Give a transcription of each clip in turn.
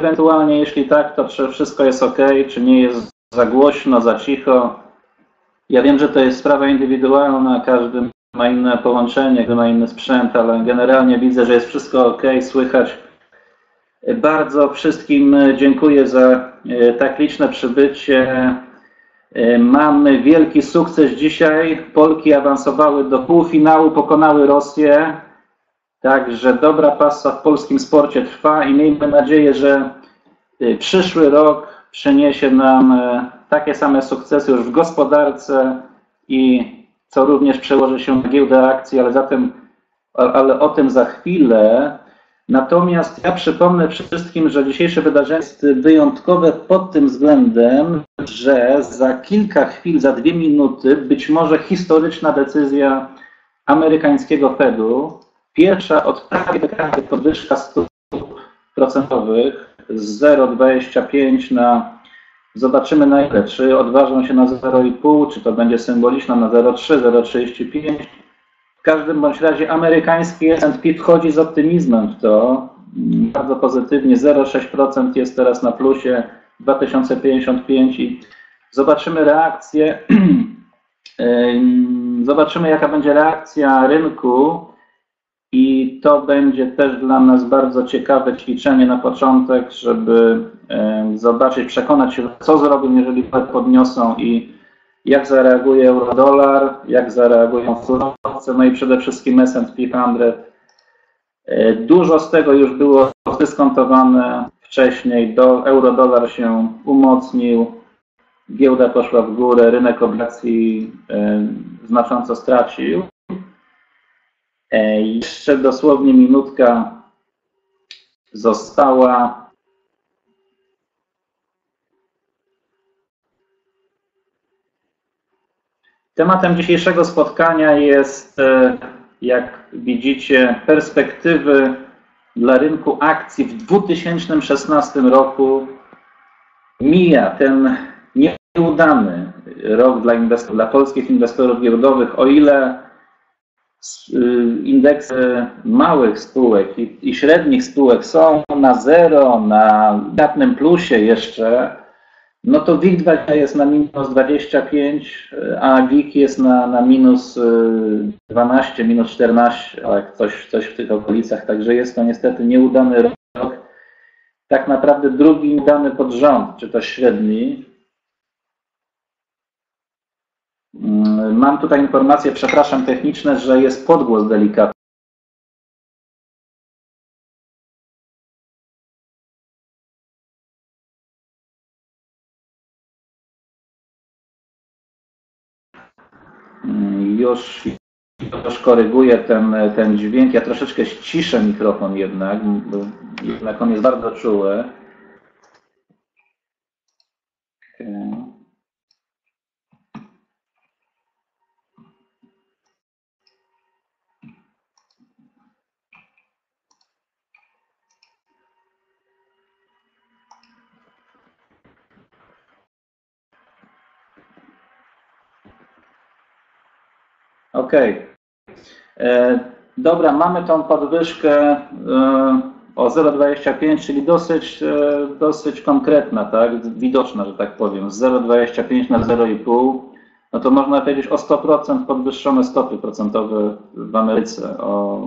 ewentualnie jeśli tak, to czy wszystko jest ok, czy nie jest za głośno, za cicho. Ja wiem, że to jest sprawa indywidualna, każdy ma inne połączenie, ma inny sprzęt, ale generalnie widzę, że jest wszystko ok, słychać. Bardzo wszystkim dziękuję za e, tak liczne przybycie. E, mamy wielki sukces dzisiaj. Polki awansowały do półfinału, pokonały Rosję. Także dobra pasa w polskim sporcie trwa i miejmy nadzieję, że e, przyszły rok przyniesie nam takie same sukcesy już w gospodarce i co również przełoży się na giełdę akcji, ale zatem, ale o tym za chwilę. Natomiast ja przypomnę wszystkim, że dzisiejsze wydarzenie jest wyjątkowe pod tym względem, że za kilka chwil, za dwie minuty, być może historyczna decyzja amerykańskiego Fedu, pierwsza od prawie dekady podwyżka stóp procentowych z 0,25 na zobaczymy na ile, czy odważą się na 0,5, czy to będzie symboliczna na 0,3, 0,35 w każdym bądź razie amerykański S&P wchodzi z optymizmem w to. Bardzo pozytywnie, 0,6% jest teraz na plusie 2055 i zobaczymy reakcję. zobaczymy, jaka będzie reakcja rynku i to będzie też dla nas bardzo ciekawe ćwiczenie na początek, żeby zobaczyć, przekonać się, co zrobią, jeżeli podniosą i jak zareaguje euro-dolar, jak zareagują surowce, no i przede wszystkim S&P 500. E, dużo z tego już było dyskontowane wcześniej, do euro-dolar się umocnił, giełda poszła w górę, rynek obligacji znacząco stracił. E, jeszcze dosłownie minutka została. Tematem dzisiejszego spotkania jest, e, jak widzicie, perspektywy dla rynku akcji w 2016 roku. Mija ten nieudany rok dla, inwestorów, dla polskich inwestorów giełdowych, o ile indeksy małych spółek i, i średnich spółek są na zero, na datnym plusie jeszcze, no to WIG jest na minus 25, a WIG jest na, na minus 12, y, minus 14, ale coś, coś w tych okolicach, także jest to niestety nieudany rok. Tak naprawdę drugi udany pod rząd, czy to średni. Mam tutaj informacje, przepraszam, techniczne, że jest podgłos delikatny. już, już koryguję ten, ten dźwięk. Ja troszeczkę ściszę mikrofon jednak, bo jednak on jest bardzo czuły. Okay. Okej. Okay. E, dobra, mamy tą podwyżkę e, o 0,25, czyli dosyć, e, dosyć konkretna, tak? widoczna, że tak powiem, z 0,25 na 0,5, no to można powiedzieć o 100% podwyższone stopy procentowe w Ameryce, o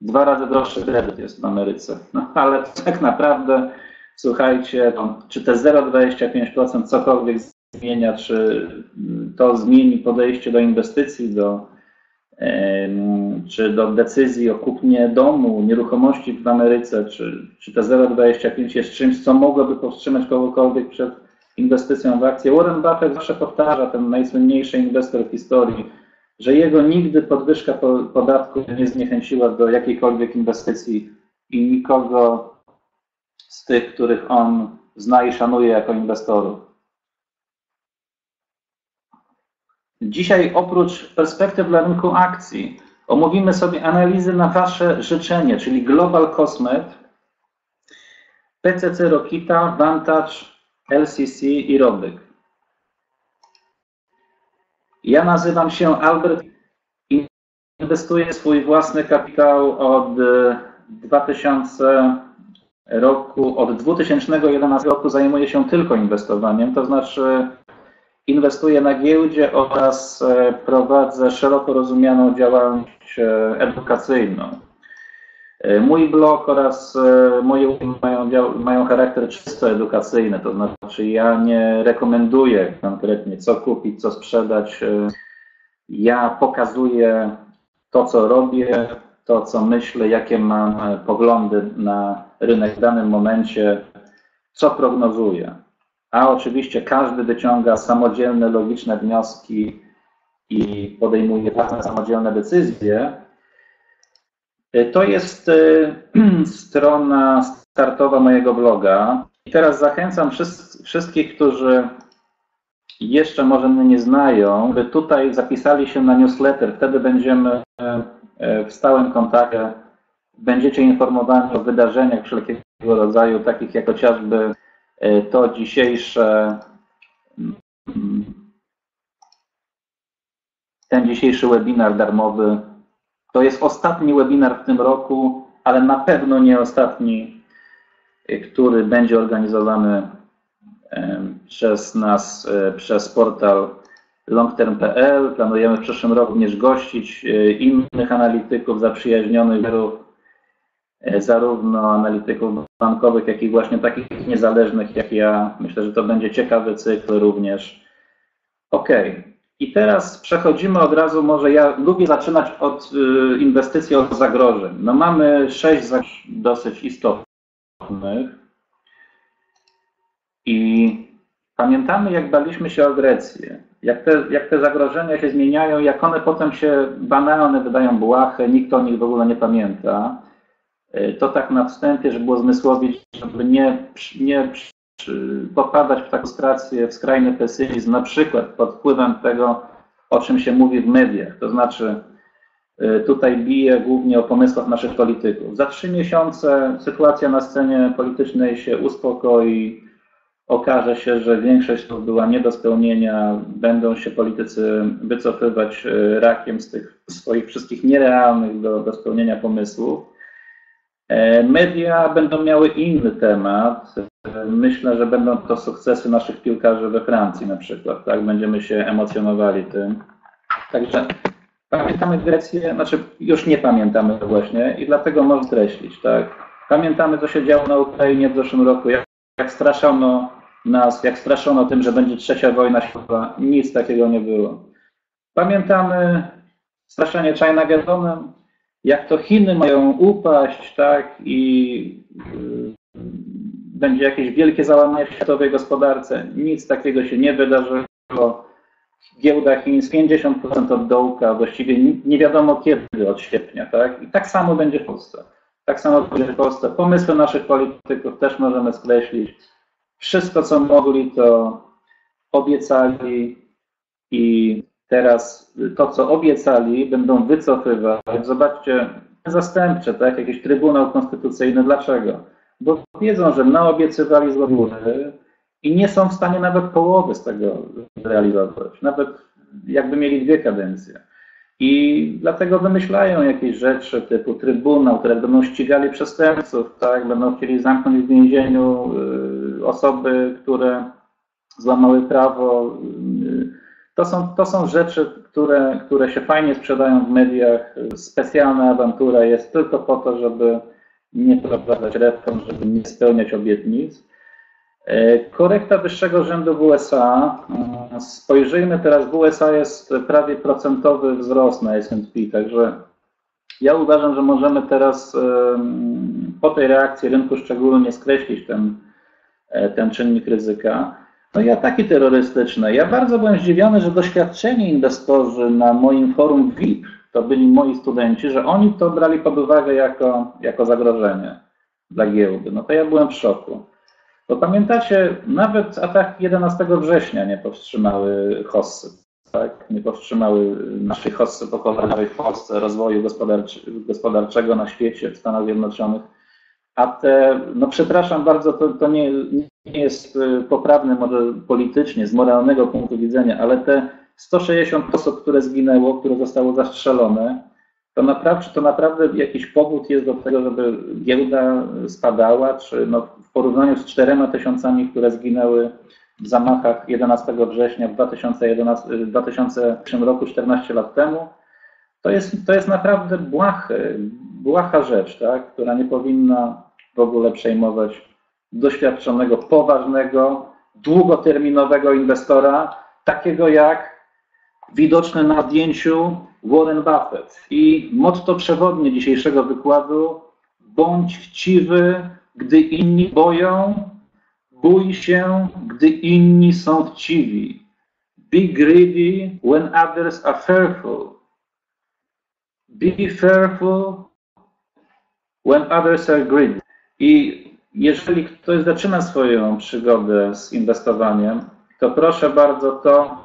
dwa razy droższy kredyt jest w Ameryce. No ale tak naprawdę, słuchajcie, no, czy te 0,25% cokolwiek zmienia, czy to zmieni podejście do inwestycji, do, czy do decyzji o kupnie domu, nieruchomości w Ameryce, czy, czy te 0,25 jest czymś, co mogłoby powstrzymać kogokolwiek przed inwestycją w akcje. Warren Buffett zawsze powtarza, ten najsłynniejszy inwestor w historii, że jego nigdy podwyżka podatku nie zniechęciła do jakiejkolwiek inwestycji i nikogo z tych, których on zna i szanuje jako inwestorów. Dzisiaj oprócz perspektyw dla rynku akcji omówimy sobie analizy na Wasze życzenie, czyli Global Cosmet, PCC Rokita, Vantage, LCC i Robyk. Ja nazywam się Albert i inwestuję swój własny kapitał od 2000 roku, od 2011 roku zajmuję się tylko inwestowaniem, to znaczy inwestuję na giełdzie oraz e, prowadzę szeroko rozumianą działalność e, edukacyjną. E, mój blog oraz moje mają, mają charakter czysto edukacyjny, to znaczy ja nie rekomenduję konkretnie co kupić, co sprzedać. Ja pokazuję to, co robię, to, co myślę, jakie mam poglądy na rynek w danym momencie, co prognozuję. A oczywiście każdy wyciąga samodzielne, logiczne wnioski i podejmuje własne samodzielne decyzje. To jest e, strona startowa mojego bloga. I teraz zachęcam wszystkich, którzy jeszcze może mnie nie znają, by tutaj zapisali się na newsletter. Wtedy będziemy e, w stałym kontakcie. Będziecie informowani o wydarzeniach wszelkiego rodzaju, takich jak chociażby e, to dzisiejsze, mm, ten dzisiejszy webinar darmowy. To jest ostatni webinar w tym roku, ale na pewno nie ostatni, e, który będzie organizowany przez nas, e, przez portal longterm.pl. Planujemy w przyszłym roku również gościć e, innych analityków zaprzyjaźnionych, e, zarówno analityków bankowych, jak i właśnie takich niezależnych jak ja. Myślę, że to będzie ciekawy cykl również. OK. I teraz przechodzimy od razu, może ja lubię zaczynać od inwestycji, od zagrożeń. No mamy sześć dosyć istotnych. I pamiętamy, jak baliśmy się o Grecję, jak te, jak te zagrożenia się zmieniają, jak one potem się banalne wydają błahe, nikt o nich w ogóle nie pamięta. E, to tak na wstępie, żeby było zmysłowić, żeby nie, nie popadać w taką strację, w skrajny pesymizm, na przykład pod wpływem tego, o czym się mówi w mediach. To znaczy, e, tutaj bije głównie o pomysłach naszych polityków. Za trzy miesiące sytuacja na scenie politycznej się uspokoi, okaże się, że większość to była nie do spełnienia, będą się politycy wycofywać e, rakiem z tych swoich wszystkich nierealnych do, do spełnienia pomysłów. E, media będą miały inny temat. Myślę, że będą to sukcesy naszych piłkarzy we Francji na przykład. Tak? Będziemy się emocjonowali tym. Także pamiętamy Grecję, znaczy już nie pamiętamy właśnie i dlatego można streścić. Tak? Pamiętamy, co się działo na Ukrainie w zeszłym roku, jak, jak straszono nas, jak straszono tym, że będzie trzecia wojna światowa. Nic takiego nie było. Pamiętamy straszenie China Gedonem, jak to Chiny mają upaść, tak, i yy, będzie jakieś wielkie załamanie w światowej gospodarce. Nic takiego się nie wydarzyło. Giełda Chin z 50% od dołka, właściwie nie wiadomo kiedy od sierpnia, tak? I tak samo będzie w Polsce. Tak samo będzie w Polsce. Pomysły naszych polityków też możemy skreślić wszystko, co mogli, to obiecali i teraz to, co obiecali, będą wycofywać. Zobaczcie, zastępcze, tak? Jakiś Trybunał Konstytucyjny. Dlaczego? Bo wiedzą, że naobiecywali z góry i nie są w stanie nawet połowy z tego zrealizować. Nawet jakby mieli dwie kadencje. I dlatego wymyślają jakieś rzeczy typu trybunał, które będą ścigali przestępców, tak? będą chcieli zamknąć w więzieniu y, osoby, które złamały prawo. To są, to są rzeczy, które, które się fajnie sprzedają w mediach. Specjalna awantura jest tylko po to, żeby nie prowadzać reform, żeby nie spełniać obietnic. E, korekta wyższego rzędu w USA. Mm, spojrzyjmy teraz, w USA jest prawie procentowy wzrost na S&P, także ja uważam, że możemy teraz po tej reakcji rynku szczególnie skreślić ten, e, ten czynnik ryzyka. No i ataki terrorystyczne. Ja bardzo byłem zdziwiony, że doświadczeni inwestorzy na moim forum VIP, to byli moi studenci, że oni to brali pod uwagę jako, jako zagrożenie dla giełdy. No to ja byłem w szoku. Bo pamiętacie, nawet ataki 11 września nie powstrzymały hossy, tak? nie powstrzymały naszej hossy pokoleniowej w Polsce, rozwoju gospodarczego na świecie, w Stanach Zjednoczonych. A te, no przepraszam bardzo, to, to nie, nie jest y, poprawne może politycznie, z moralnego punktu widzenia, ale te 160 osób, które zginęło, które zostało zastrzelone, to naprawdę, czy to naprawdę jakiś powód jest do tego, żeby giełda spadała, czy no w porównaniu z czterema tysiącami, które zginęły w zamachach 11 września w 2011, 2001 roku, 14 lat temu, to jest, to jest naprawdę błachy, błaha rzecz, tak, która nie powinna w ogóle przejmować doświadczonego, poważnego, długoterminowego inwestora, takiego jak widoczny na zdjęciu Warren Buffett. I motto przewodnie dzisiejszego wykładu: bądź chciwy, gdy inni boją, bój się, gdy inni są chciwi. Be greedy when others are fearful. Be fearful when others are greedy. I jeżeli ktoś zaczyna swoją przygodę z inwestowaniem, to proszę bardzo to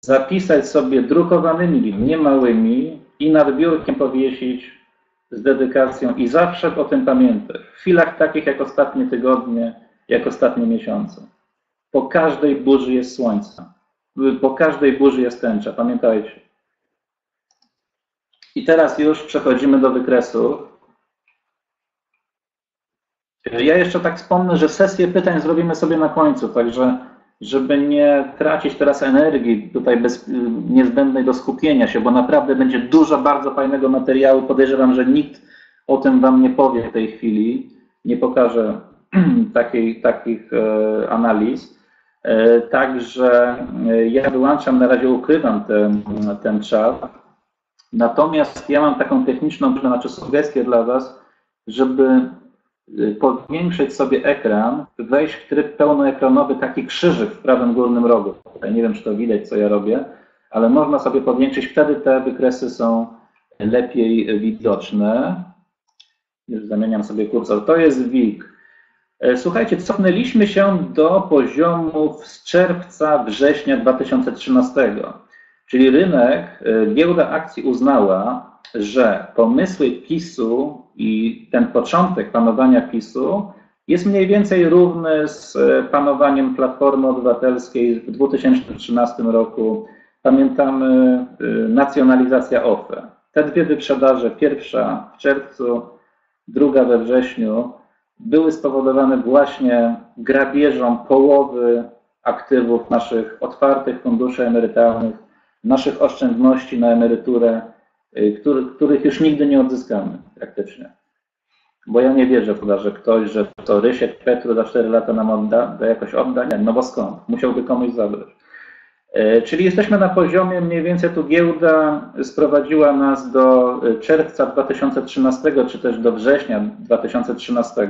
zapisać sobie drukowanymi, nie małymi i nad biurkiem powiesić z dedykacją i zawsze o tym pamiętać. W chwilach takich jak ostatnie tygodnie, jak ostatnie miesiące. Po każdej burzy jest słońce. Po każdej burzy jest tęcza. Pamiętajcie. I teraz już przechodzimy do wykresu. Ja jeszcze tak wspomnę, że sesję pytań zrobimy sobie na końcu, także żeby nie tracić teraz energii tutaj bez, niezbędnej do skupienia się, bo naprawdę będzie dużo bardzo fajnego materiału. Podejrzewam, że nikt o tym Wam nie powie w tej chwili, nie pokaże takiej, takich e, analiz. E, także e, ja wyłączam, na razie ukrywam ten, ten czat. Natomiast ja mam taką techniczną, znaczy sugestię dla Was, żeby Y, powiększyć sobie ekran, wejść w tryb pełnoekranowy, taki krzyżyk w prawym górnym rogu. Tutaj nie wiem, czy to widać, co ja robię, ale można sobie powiększyć, wtedy te wykresy są lepiej widoczne. Już zamieniam sobie kursor. To jest WIG. E, słuchajcie, cofnęliśmy się do poziomów z czerwca, września 2013. Czyli rynek, e, giełda akcji uznała, że pomysły PiSu i ten początek panowania PiSu jest mniej więcej równy z e, panowaniem Platformy Obywatelskiej w 2013 roku. Pamiętamy e, nacjonalizacja OFE. Te dwie wyprzedaże, pierwsza w czerwcu, druga we wrześniu, były spowodowane właśnie grabieżą połowy aktywów naszych otwartych funduszy emerytalnych, naszych oszczędności na emeryturę który, których już nigdy nie odzyskamy praktycznie. Bo ja nie wierzę to, że ktoś, że to Rysiek Petru za 4 lata nam odda, da jakoś odda. Nie, no bo skąd? Musiałby komuś zabrać. Y, czyli jesteśmy na poziomie, mniej więcej tu giełda sprowadziła nas do y, czerwca 2013, czy też do września 2013.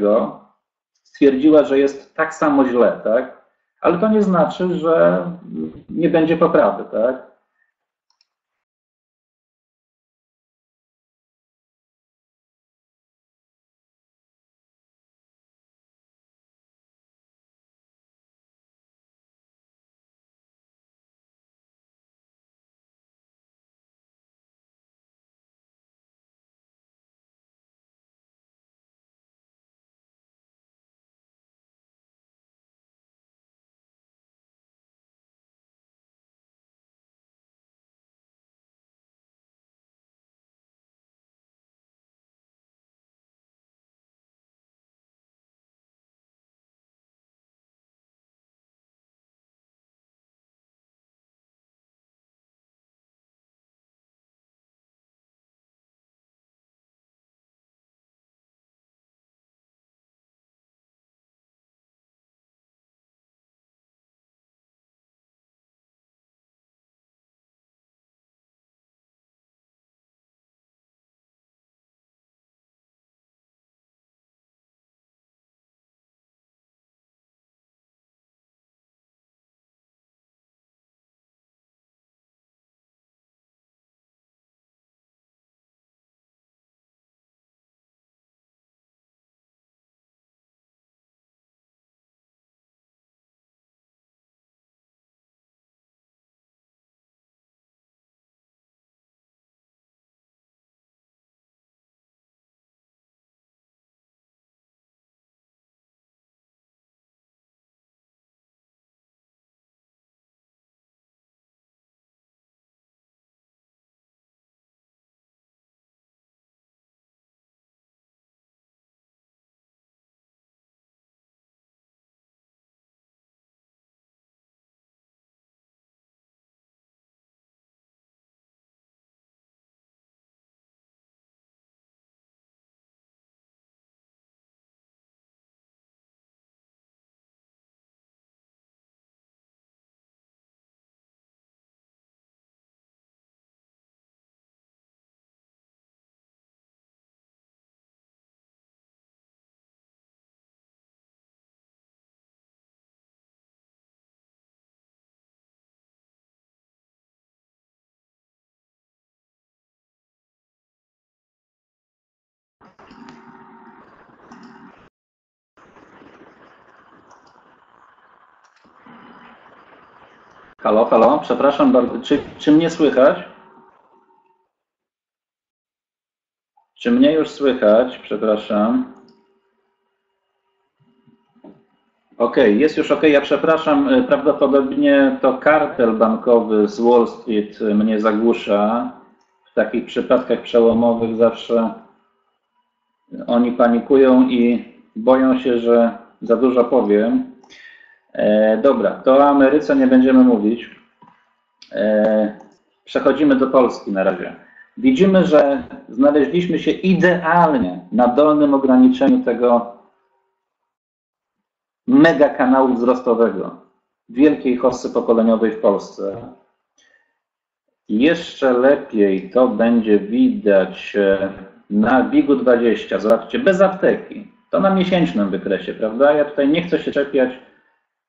Stwierdziła, że jest tak samo źle, tak? Ale to nie znaczy, że nie będzie poprawy, tak? Halo, halo, przepraszam bardzo. Czy, czy mnie słychać? Czy mnie już słychać? Przepraszam. OK, jest już OK. Ja przepraszam, y, prawdopodobnie to kartel bankowy z Wall Street mnie zagłusza. W takich przypadkach przełomowych zawsze oni panikują i boją się, że za dużo powiem. E, dobra, to o Ameryce nie będziemy mówić. E, przechodzimy do Polski na razie. Widzimy, że znaleźliśmy się idealnie na dolnym ograniczeniu tego mega kanału wzrostowego, wielkiej hossy pokoleniowej w Polsce. Jeszcze lepiej to będzie widać e, na Bigu 20. Zobaczcie, bez apteki. To na miesięcznym wykresie, prawda? Ja tutaj nie chcę się czepiać.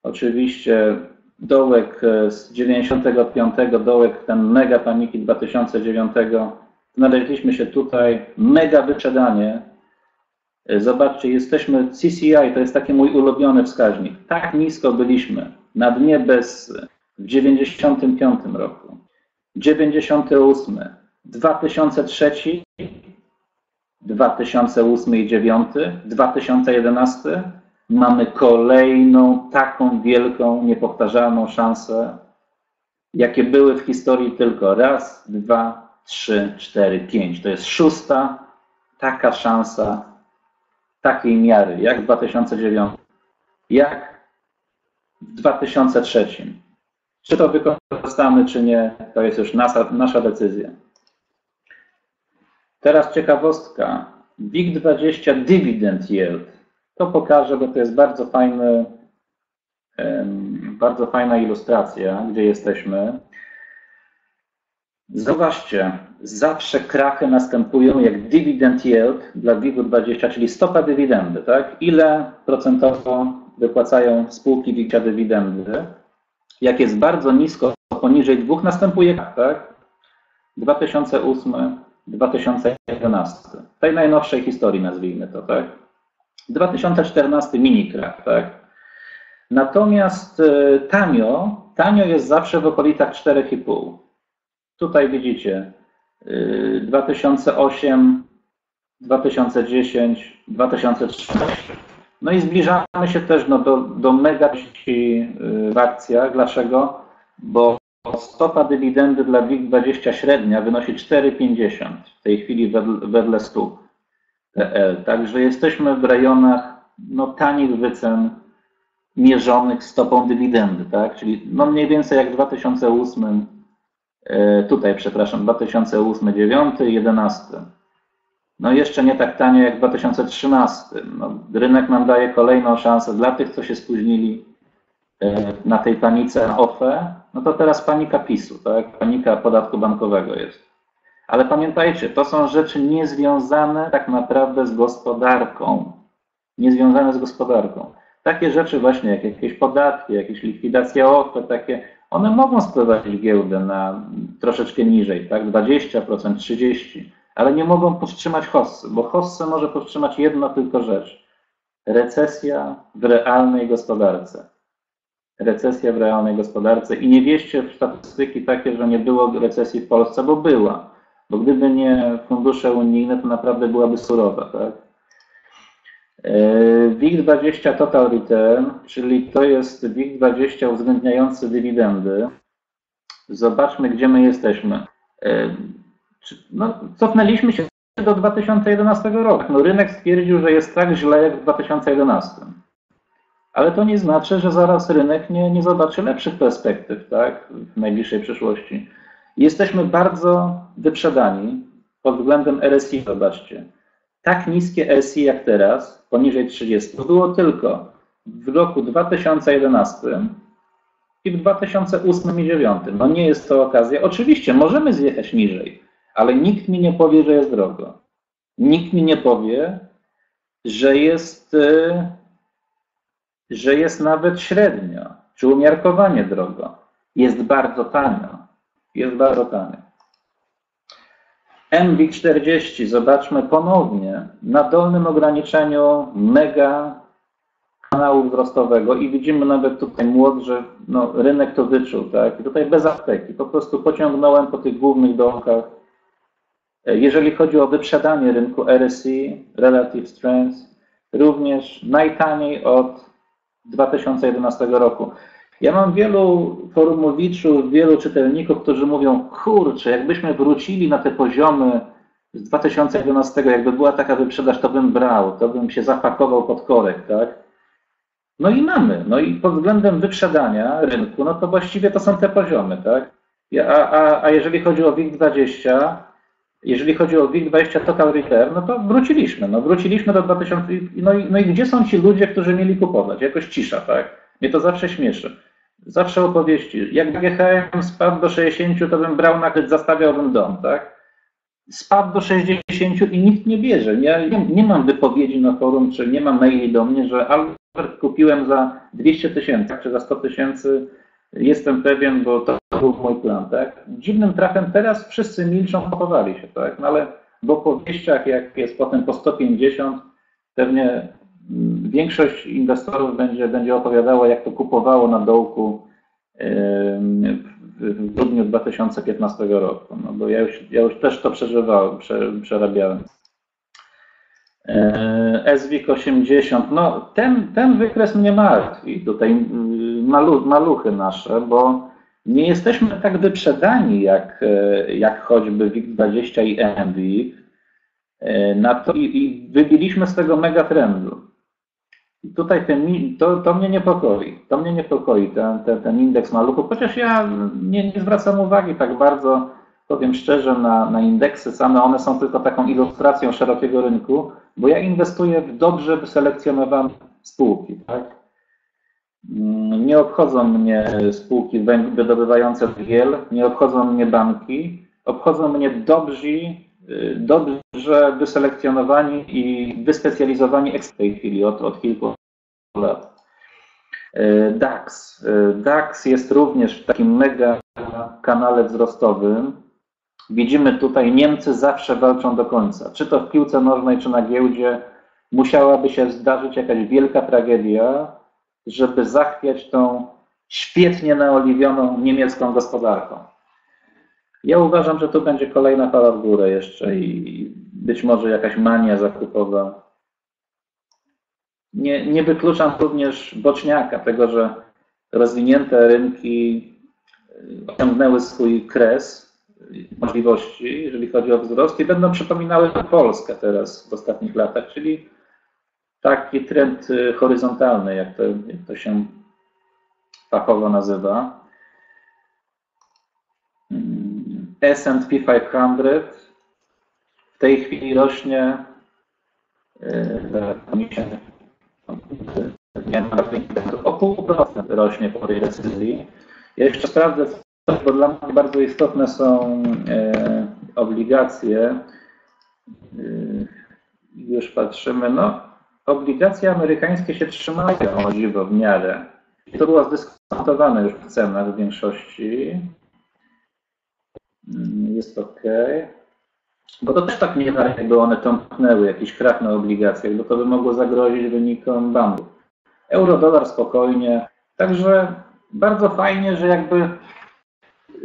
Oczywiście dołek e, z 95, dołek ten mega paniki 2009. Znaleźliśmy się tutaj, mega wyprzedanie. E, zobaczcie, jesteśmy CCI, to jest taki mój ulubiony wskaźnik. Tak nisko byliśmy na dnie bez w 95 roku. 98, 2003, 2008 i 2009, 2011 mamy kolejną taką wielką, niepowtarzalną szansę, jakie były w historii tylko raz, dwa, trzy, cztery, pięć. To jest szósta taka szansa takiej miary, jak w 2009, jak w 2003. Czy to wykorzystamy, czy nie, to jest już nasza, nasza decyzja. Teraz ciekawostka. WIG20 Dividend Yield. To pokażę, bo to jest bardzo fajny, bardzo fajna ilustracja, gdzie jesteśmy. Zobaczcie, zawsze krachy następują jak dividend yield dla WIG-20, czyli stopa dywidendy, tak? Ile procentowo wypłacają spółki WIG dywidendy? Jak jest bardzo nisko, poniżej dwóch, następuje tak? 2008, 2011. W tej najnowszej historii nazwijmy to, tak? 2014 mini krach, tak? Natomiast e, tanio, tanio jest zawsze w okolicach 4,5. Tutaj widzicie 2008, 2010, 2013. No i zbliżamy się też no, do, do mega w akcjach. Dlaczego? Bo stopa dywidendy dla WIG20 średnia wynosi 4,50 w tej chwili wedle stóp PL. Także jesteśmy w rejonach no, tanich wycen mierzonych stopą dywidendy, tak? Czyli no mniej więcej jak w 2008, e, tutaj przepraszam, 2008, 2009, 2011. No jeszcze nie tak tanio jak w 2013. No, rynek nam daje kolejną szansę dla tych, co się spóźnili e, na tej panice na OFE, no to teraz panika PiSu, tak? Panika podatku bankowego jest. Ale pamiętajcie, to są rzeczy niezwiązane tak naprawdę z gospodarką. Niezwiązane z gospodarką. Takie rzeczy właśnie jak jakieś podatki, jakieś likwidacja OFE, takie, one mogą sprowadzić giełdę na troszeczkę niżej, tak? 20%, 30%, ale nie mogą powstrzymać hossy, bo hossy może powstrzymać jedna tylko rzecz. Recesja w realnej gospodarce. Recesja w realnej gospodarce i nie wieście w statystyki takie, że nie było recesji w Polsce, bo była bo gdyby nie fundusze unijne, to naprawdę byłaby surowa. Tak? E, WIG20 Total Return, czyli to jest WIG20 uwzględniający dywidendy. Zobaczmy, gdzie my jesteśmy. E, no, cofnęliśmy się do 2011 roku. No, rynek stwierdził, że jest tak źle jak w 2011. Ale to nie znaczy, że zaraz rynek nie, nie zobaczy lepszych perspektyw tak, w najbliższej przyszłości. Jesteśmy bardzo wyprzedani pod względem RSI, zobaczcie. Tak niskie RSI jak teraz, poniżej 30, było tylko w roku 2011 i w 2008 i 2009. No nie jest to okazja. Oczywiście możemy zjechać niżej, ale nikt mi nie powie, że jest drogo. Nikt mi nie powie, że jest, y, że jest nawet średnio, czy umiarkowanie drogo. Jest bardzo tanio jest bardzo tanie. MB40, zobaczmy ponownie, na dolnym ograniczeniu mega kanału wzrostowego i widzimy nawet tutaj że no, rynek to wyczuł, tak? I tutaj bez apteki, po prostu pociągnąłem po tych głównych dołkach. Jeżeli chodzi o wyprzedanie rynku RSI, Relative Strength, również najtaniej od 2011 roku. Ja mam wielu forumowiczów, wielu czytelników, którzy mówią, kurczę, jakbyśmy wrócili na te poziomy z 2011, jakby była taka wyprzedaż, to bym brał, to bym się zapakował pod korek, tak? No i mamy. No i pod względem wyprzedania rynku, no to właściwie to są te poziomy, tak? A, a, a jeżeli chodzi o WIG20, jeżeli chodzi o WIG20 Total Return, no to wróciliśmy, no wróciliśmy do 2000, no i, no i gdzie są ci ludzie, którzy mieli kupować? Jakoś cisza, tak? Mnie to zawsze śmieszy. Zawsze opowieści. Jak GHM spadł do 60, to bym brał nakryt, zastawiałbym dom, tak? Spadł do 60 i nikt nie bierze. Ja nie, nie mam wypowiedzi na forum, czy nie mam maili do mnie, że Albert kupiłem za 200 tysięcy, czy za 100 tysięcy. Jestem pewien, bo to był mój plan, tak? Dziwnym trafem teraz wszyscy milczą, kupowali się, tak? No ale w opowieściach, jak jest potem po 150, pewnie większość inwestorów będzie, będzie opowiadała, jak to kupowało na dołku w grudniu 2015 roku. No bo ja już, ja już też to przeżywałem, prze, przerabiałem. E, SWIK 80, no ten, ten wykres mnie martwi, tutaj malu, maluchy nasze, bo nie jesteśmy tak wyprzedani jak, e, jak choćby WIG20 i MWIG, e, na to, i, i wybiliśmy z tego megatrendu. I tutaj ten, to, to mnie niepokoi. To mnie niepokoi, ten, ten, ten indeks maluchów, chociaż ja nie, nie zwracam uwagi tak bardzo, powiem szczerze, na, na indeksy same. One są tylko taką ilustracją szerokiego rynku, bo ja inwestuję w dobrze wyselekcjonowane spółki. Tak? Mm, nie obchodzą mnie spółki wydobywające węgiel, nie obchodzą mnie banki, obchodzą mnie dobrzy dobrze wyselekcjonowani i wyspecjalizowani w tej chwili od, od kilku lat. Y, DAX. Y, DAX jest również w takim mega kanale wzrostowym. Widzimy tutaj, Niemcy zawsze walczą do końca. Czy to w piłce nożnej, czy na giełdzie, musiałaby się zdarzyć jakaś wielka tragedia, żeby zachwiać tą świetnie naoliwioną niemiecką gospodarką. Ja uważam, że to będzie kolejna fala w górę jeszcze i być może jakaś mania zakupowa. Nie, nie wykluczam również boczniaka, tego, że rozwinięte rynki osiągnęły swój kres możliwości, jeżeli chodzi o wzrost i będą przypominały Polskę teraz w ostatnich latach, czyli taki trend horyzontalny, jak to, jak to się fachowo nazywa. S&P 500 w tej chwili rośnie o pół procent rośnie po tej decyzji. Ja jeszcze sprawdzę, bo dla mnie bardzo istotne są e, obligacje. E, już patrzymy, no obligacje amerykańskie się trzymają o dziwo w miarę. To było zdyskontowane już w cenach w większości. Jest ok. Bo to też tak nie tak, jakby one tąpnęły, jakiś krach na obligacjach, bo to by mogło zagrozić wynikom banków. Euro-dolar spokojnie. Także bardzo fajnie, że jakby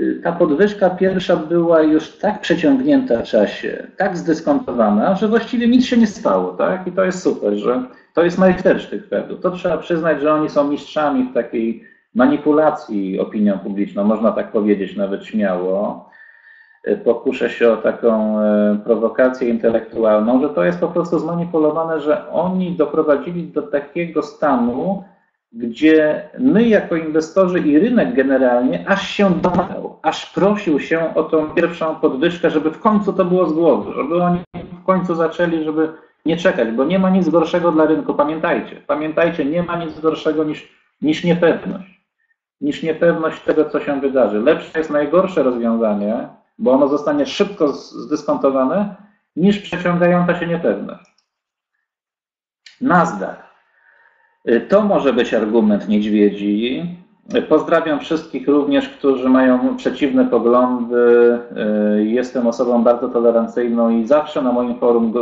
y, ta podwyżka pierwsza była już tak przeciągnięta w czasie, tak zdyskontowana, że właściwie nic się nie stało, tak? I to jest super, że to jest majstersztyk Fedu. To trzeba przyznać, że oni są mistrzami w takiej manipulacji opinią publiczną, można tak powiedzieć nawet śmiało. Y, pokuszę się o taką y, prowokację intelektualną, że to jest po prostu zmanipulowane, że oni doprowadzili do takiego stanu, gdzie my jako inwestorzy i rynek generalnie aż się domagał, aż prosił się o tą pierwszą podwyżkę, żeby w końcu to było z głowy, żeby oni w końcu zaczęli, żeby nie czekać, bo nie ma nic gorszego dla rynku. Pamiętajcie, pamiętajcie, nie ma nic gorszego niż, niż niepewność, niż niepewność tego, co się wydarzy. Lepsze jest najgorsze rozwiązanie, bo ono zostanie szybko zdyskontowane, niż przeciągająca się niepewność. Nasdaq. Y, to może być argument niedźwiedzi, Pozdrawiam wszystkich również, którzy mają przeciwne poglądy. Jestem osobą bardzo tolerancyjną i zawsze na moim forum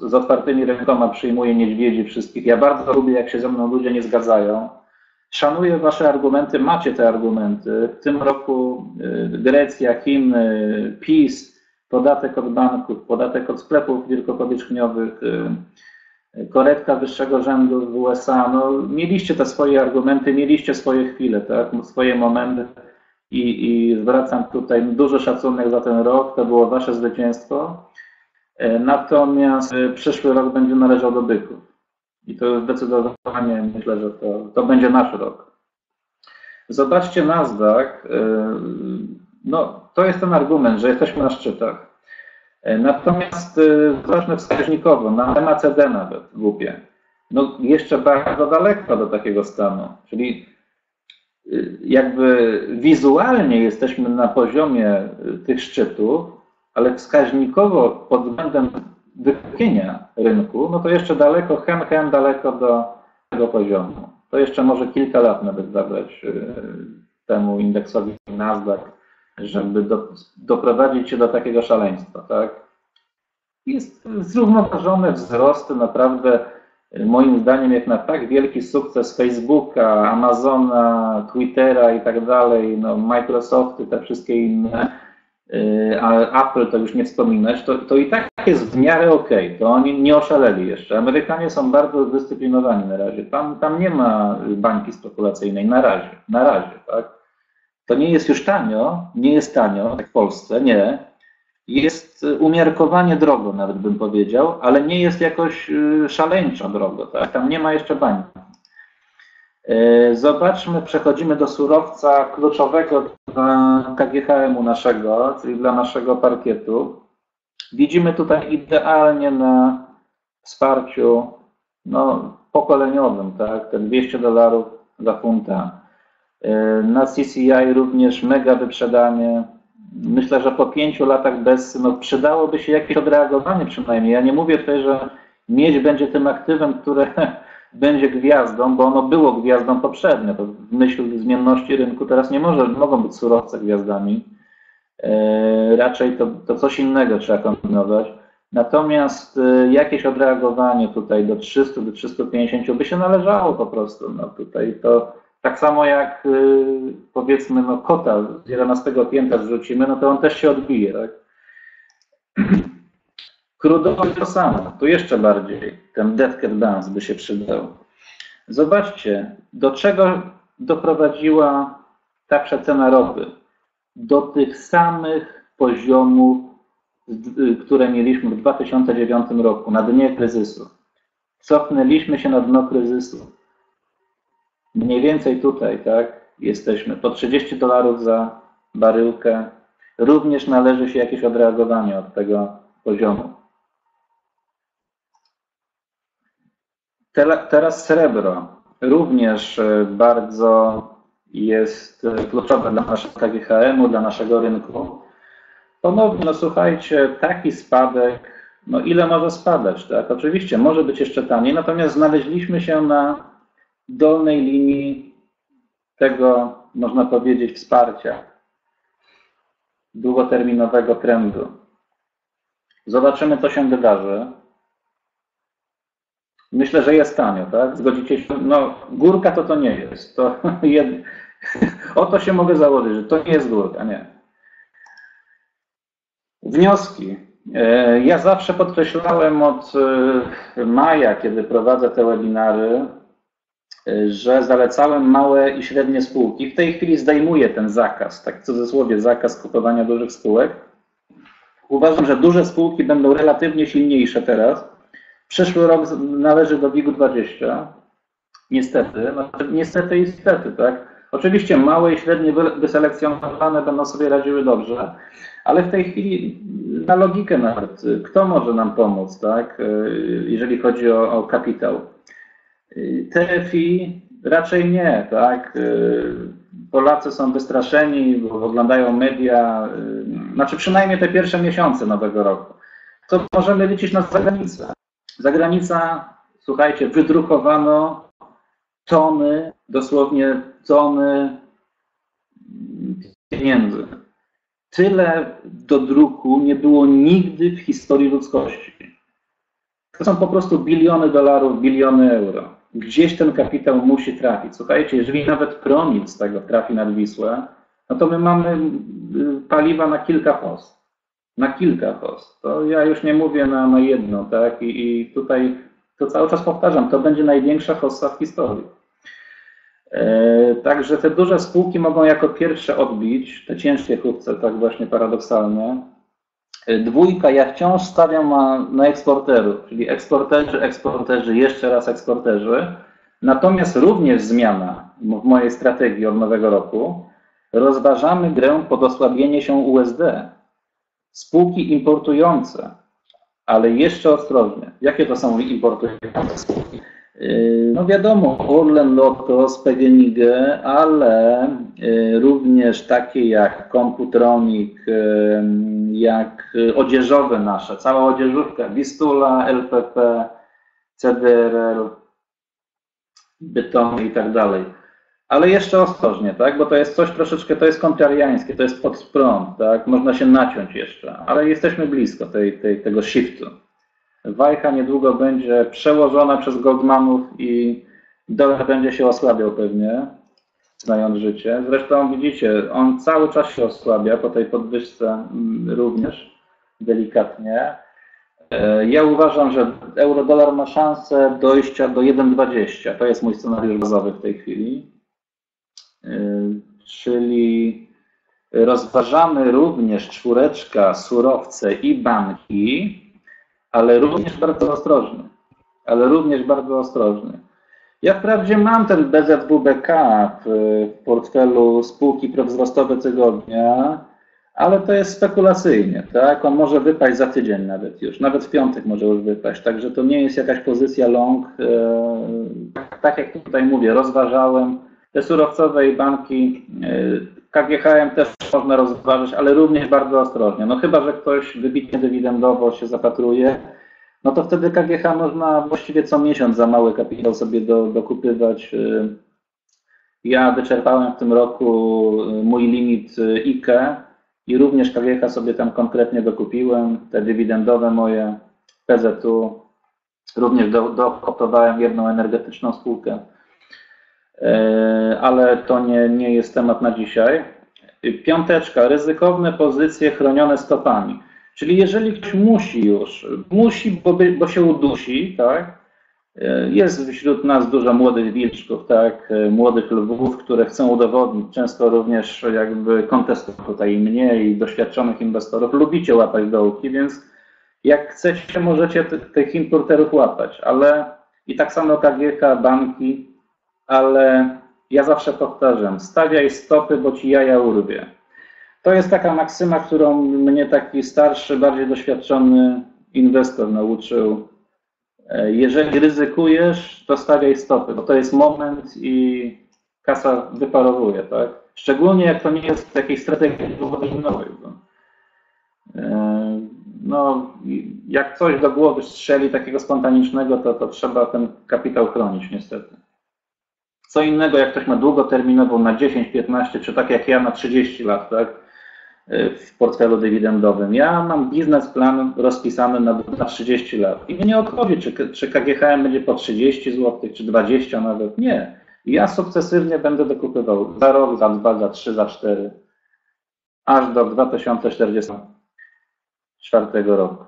z otwartymi rękoma przyjmuję niedźwiedzi wszystkich. Ja bardzo lubię, jak się ze mną ludzie nie zgadzają. Szanuję Wasze argumenty, macie te argumenty. W tym roku Grecja, Chiny, PiS, podatek od banków, podatek od sklepów wielkopowierzchniowych, korekta wyższego rzędu w USA, no mieliście te swoje argumenty, mieliście swoje chwile, tak, swoje momenty. I, i zwracam tutaj. Duży szacunek za ten rok, to było wasze zwycięstwo, e, natomiast przyszły rok będzie należał do byków i to zdecydowanie myślę, że to, to będzie nasz rok. Zobaczcie Nasdaq, e, no to jest ten argument, że jesteśmy na szczytach. E, natomiast e, zobaczmy wskaźnikowo, na MACD nawet głupie. No jeszcze bardzo daleko do takiego stanu, czyli e, jakby wizualnie jesteśmy na poziomie tych szczytów, ale wskaźnikowo pod względem wykupienia rynku, no to jeszcze daleko, hen, hen daleko do tego poziomu. To jeszcze może kilka lat nawet zabrać temu indeksowi Nasdaq żeby do, doprowadzić się do takiego szaleństwa, tak? Jest zrównoważone wzrosty, naprawdę moim zdaniem jak na tak wielki sukces Facebooka, Amazona, Twittera i tak dalej, no Microsofty, te wszystkie inne, y, a Apple to już nie wspominać, to, to i tak jest w miarę ok, to oni nie oszaleli jeszcze. Amerykanie są bardzo zdyscyplinowani na razie. Tam, tam nie ma bańki spekulacyjnej na razie, na razie, tak? To nie jest już tanio, nie jest tanio, jak w Polsce, nie. Jest umiarkowanie drogo, nawet bym powiedział, ale nie jest jakoś y, szaleńczo drogo. Tak? Tam nie ma jeszcze bańki. E, zobaczmy, przechodzimy do surowca kluczowego dla KGHM-u naszego, czyli dla naszego parkietu. Widzimy tutaj idealnie na wsparciu no, pokoleniowym, tak, te 200 dolarów za funta. E, na CCI również mega wyprzedanie. Myślę, że po pięciu latach bez, no przydałoby się jakieś odreagowanie przynajmniej. Ja nie mówię tutaj, że miedź będzie tym aktywem, które będzie gwiazdą, bo ono było gwiazdą poprzednio. To w myśl zmienności rynku teraz nie może, mogą być surowce gwiazdami. E, raczej to, to coś innego trzeba kombinować. Natomiast e, jakieś odreagowanie tutaj do 300, do 350 by się należało po prostu. No tutaj to tak samo jak y, powiedzmy no, kota z 11 piętra zrzucimy, no to on też się odbije. Tak? Krudowi to samo, tu jeszcze bardziej ten cat dance by się przydał. Zobaczcie, do czego doprowadziła ta przecena ropy. Do tych samych poziomów, y, które mieliśmy w 2009 roku, na dnie kryzysu. Cofnęliśmy się na dno kryzysu. Mniej więcej tutaj, tak, jesteśmy po 30 dolarów za baryłkę. Również należy się jakieś odreagowanie od tego poziomu. Teraz srebro również e, bardzo jest e, kluczowe dla naszego KGHM-u, dla naszego rynku. Ponownie, no słuchajcie, taki spadek, no ile może spadać, tak? Oczywiście może być jeszcze taniej, natomiast znaleźliśmy się na dolnej linii tego, można powiedzieć, wsparcia długoterminowego trendu. Zobaczymy, co się wydarzy. Myślę, że jest tanio, tak? Zgodzicie się? No, górka to to nie jest. To jed... o to się mogę założyć, że to nie jest górka, nie. Wnioski. E, ja zawsze podkreślałem od e, maja, kiedy prowadzę te webinary, że zalecałem małe i średnie spółki. W tej chwili zdejmuję ten zakaz, tak w cudzysłowie zakaz kupowania dużych spółek. Uważam, że duże spółki będą relatywnie silniejsze teraz. Przyszły rok należy do WIG-20. Niestety, no, niestety i niestety, tak. Oczywiście małe i średnie wyselekcjonowane będą sobie radziły dobrze, ale w tej chwili na logikę nawet, kto może nam pomóc, tak, jeżeli chodzi o, o kapitał. TFI raczej nie, tak? Y, Polacy są wystraszeni, bo oglądają media, y, znaczy przynajmniej te pierwsze miesiące nowego roku. To możemy liczyć na zagranicę. Zagranica, słuchajcie, wydrukowano tony, dosłownie tony pieniędzy. Tyle do druku nie było nigdy w historii ludzkości. To są po prostu biliony dolarów, biliony euro. Gdzieś ten kapitał musi trafić. Słuchajcie, jeżeli nawet promil z tego trafi nad Wisłę, no to my mamy y, paliwa na kilka host. Na kilka host. To ja już nie mówię na, na jedno, tak? I, I tutaj to cały czas powtarzam, to będzie największa hossa w historii. E, także te duże spółki mogą jako pierwsze odbić, te ciężkie chłopce, tak właśnie paradoksalnie. E, dwójka, ja wciąż stawiam na, na eksporterów, czyli eksporterzy, eksporterzy, jeszcze raz eksporterzy. Natomiast również zmiana w mojej strategii od nowego roku. Rozważamy grę pod osłabienie się USD. Spółki importujące, ale jeszcze ostrożnie. Jakie to są importujące spółki? Yy, no wiadomo, Orlen, Lotos, PGNiG, ale yy, również takie jak Computronic, yy, jak odzieżowe nasze, cała odzieżówka, Wistula, LPP, CDRL, Bytom i tak dalej. Ale jeszcze ostrożnie, tak? Bo to jest coś troszeczkę, to jest kontrariańskie, to jest pod prąd, tak? Można się naciąć jeszcze, ale jesteśmy blisko tej, tej, tego shiftu. Wajcha niedługo będzie przełożona przez Goldmanów i dolar będzie się osłabiał pewnie, znając życie. Zresztą widzicie, on cały czas się osłabia po tej podwyżce mm, również delikatnie. E, ja uważam, że euro-dolar ma szansę dojścia do 1,20. To jest mój scenariusz bazowy w tej chwili. E, czyli rozważamy również czwóreczka, surowce i banki ale również bardzo ostrożny. Ale również bardzo ostrożny. Ja wprawdzie mam ten BZWBK w, w portfelu spółki prowzrostowe tygodnia, ale to jest spekulacyjnie, tak? On może wypaść za tydzień nawet już, nawet w piątek może już wypaść, także to nie jest jakaś pozycja long. E, tak jak tutaj mówię, rozważałem te surowcowe i banki, e, KGHM też można rozważyć, ale również bardzo ostrożnie. No chyba, że ktoś wybitnie dywidendowo się zapatruje, no to wtedy KGH można właściwie co miesiąc za mały kapitał sobie do, dokupywać. Ja wyczerpałem w tym roku mój limit IKE i również KGH sobie tam konkretnie dokupiłem. Te dywidendowe moje PZU również do, dokoptowałem jedną energetyczną spółkę. E, ale to nie, nie jest temat na dzisiaj. Piąteczka, ryzykowne pozycje chronione stopami. Czyli jeżeli ktoś musi już, musi, bo, bo się udusi, tak? E, jest wśród nas dużo młodych wilczków, tak? E, młodych lwów, które chcą udowodnić, często również jakby kontestów tutaj mnie, i doświadczonych inwestorów. Lubicie łapać dołki, więc jak chcecie, możecie tych importerów łapać, ale i tak samo KGK, banki, ale ja zawsze powtarzam, stawiaj stopy, bo ci jaja urwie. To jest taka maksyma, którą mnie taki starszy, bardziej doświadczony inwestor nauczył. E, jeżeli ryzykujesz, to stawiaj stopy, bo to jest moment i kasa wyparowuje, tak? Szczególnie jak to nie jest jakiejś strategii długoterminowej. E, no, jak coś do głowy strzeli takiego spontanicznego, to, to trzeba ten kapitał chronić niestety. Co innego, jak ktoś ma długoterminową na 10, 15, czy tak jak ja na 30 lat, tak, w portfelu dywidendowym. Ja mam biznesplan rozpisany na, na 30 lat i mnie nie obchodzi, czy, czy KGHM będzie po 30 zł, czy 20 nawet. Nie. Ja sukcesywnie będę dokupywał za rok, za dwa, za trzy, za cztery, aż do 2044 roku.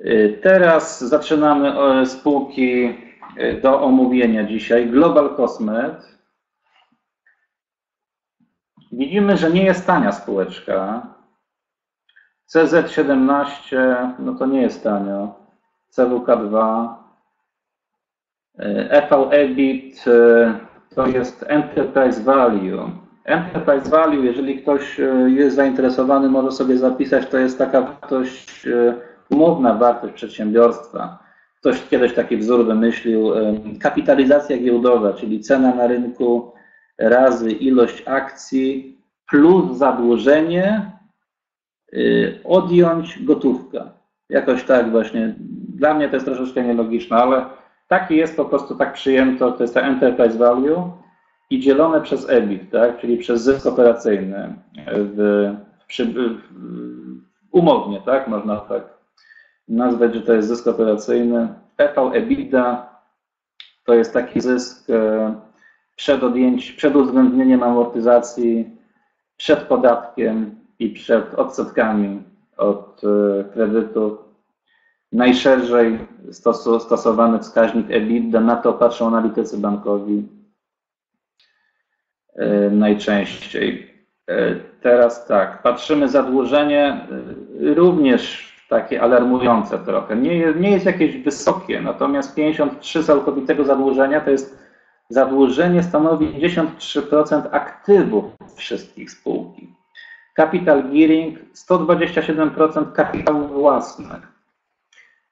Y, teraz zaczynamy spółki Y, do omówienia dzisiaj. Global Cosmet. Widzimy, że nie jest tania spółeczka. CZ17, no to nie jest tanio. CWK2. EV EBIT to jest Enterprise Value. Enterprise Value, jeżeli ktoś y, jest zainteresowany, może sobie zapisać, to jest taka wartość, y, umowna wartość przedsiębiorstwa. Ktoś kiedyś taki wzór wymyślił, kapitalizacja giełdowa, czyli cena na rynku razy ilość akcji plus zadłużenie, y, odjąć gotówkę. Jakoś tak właśnie. Dla mnie to jest troszeczkę nielogiczne, ale Taki jest po prostu, tak przyjęto, to jest ta enterprise value i dzielone przez EBIT, tak? czyli przez zysk operacyjny w, w, umownie, tak? można tak nazwać, że to jest zysk operacyjny. EV EBITDA to jest taki zysk e, przed, odjęć, przed uwzględnieniem amortyzacji, przed podatkiem i przed odsetkami od e, kredytu. Najszerzej stosowany wskaźnik EBITDA, na to patrzą analitycy bankowi e, najczęściej. Teraz tak, patrzymy zadłużenie, również takie alarmujące trochę. Nie jest, nie jest jakieś wysokie, natomiast 53 całkowitego zadłużenia to jest zadłużenie stanowi 53% aktywów wszystkich spółki. Capital gearing 127% kapitału własnych.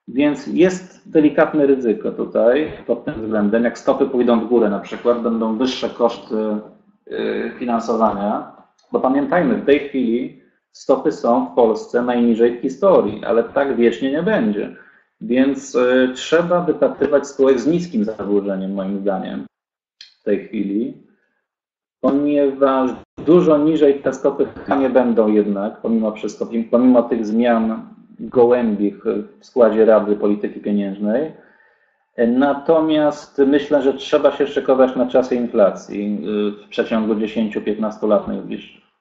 Więc jest delikatne ryzyko tutaj pod tym względem. Jak stopy pójdą w górę, na przykład, będą wyższe koszty y, finansowania, bo pamiętajmy, w tej chwili stopy są w Polsce najniżej w historii, ale tak wiecznie nie będzie. Więc y, trzeba wypatrywać spółek z niskim zadłużeniem, moim zdaniem, w tej chwili, ponieważ dużo niżej te stopy nie będą jednak, pomimo wszystko, pomimo tych zmian gołębich w składzie Rady Polityki Pieniężnej. Natomiast myślę, że trzeba się szykować na czasy inflacji y, w przeciągu 10-15 lat najbliższych.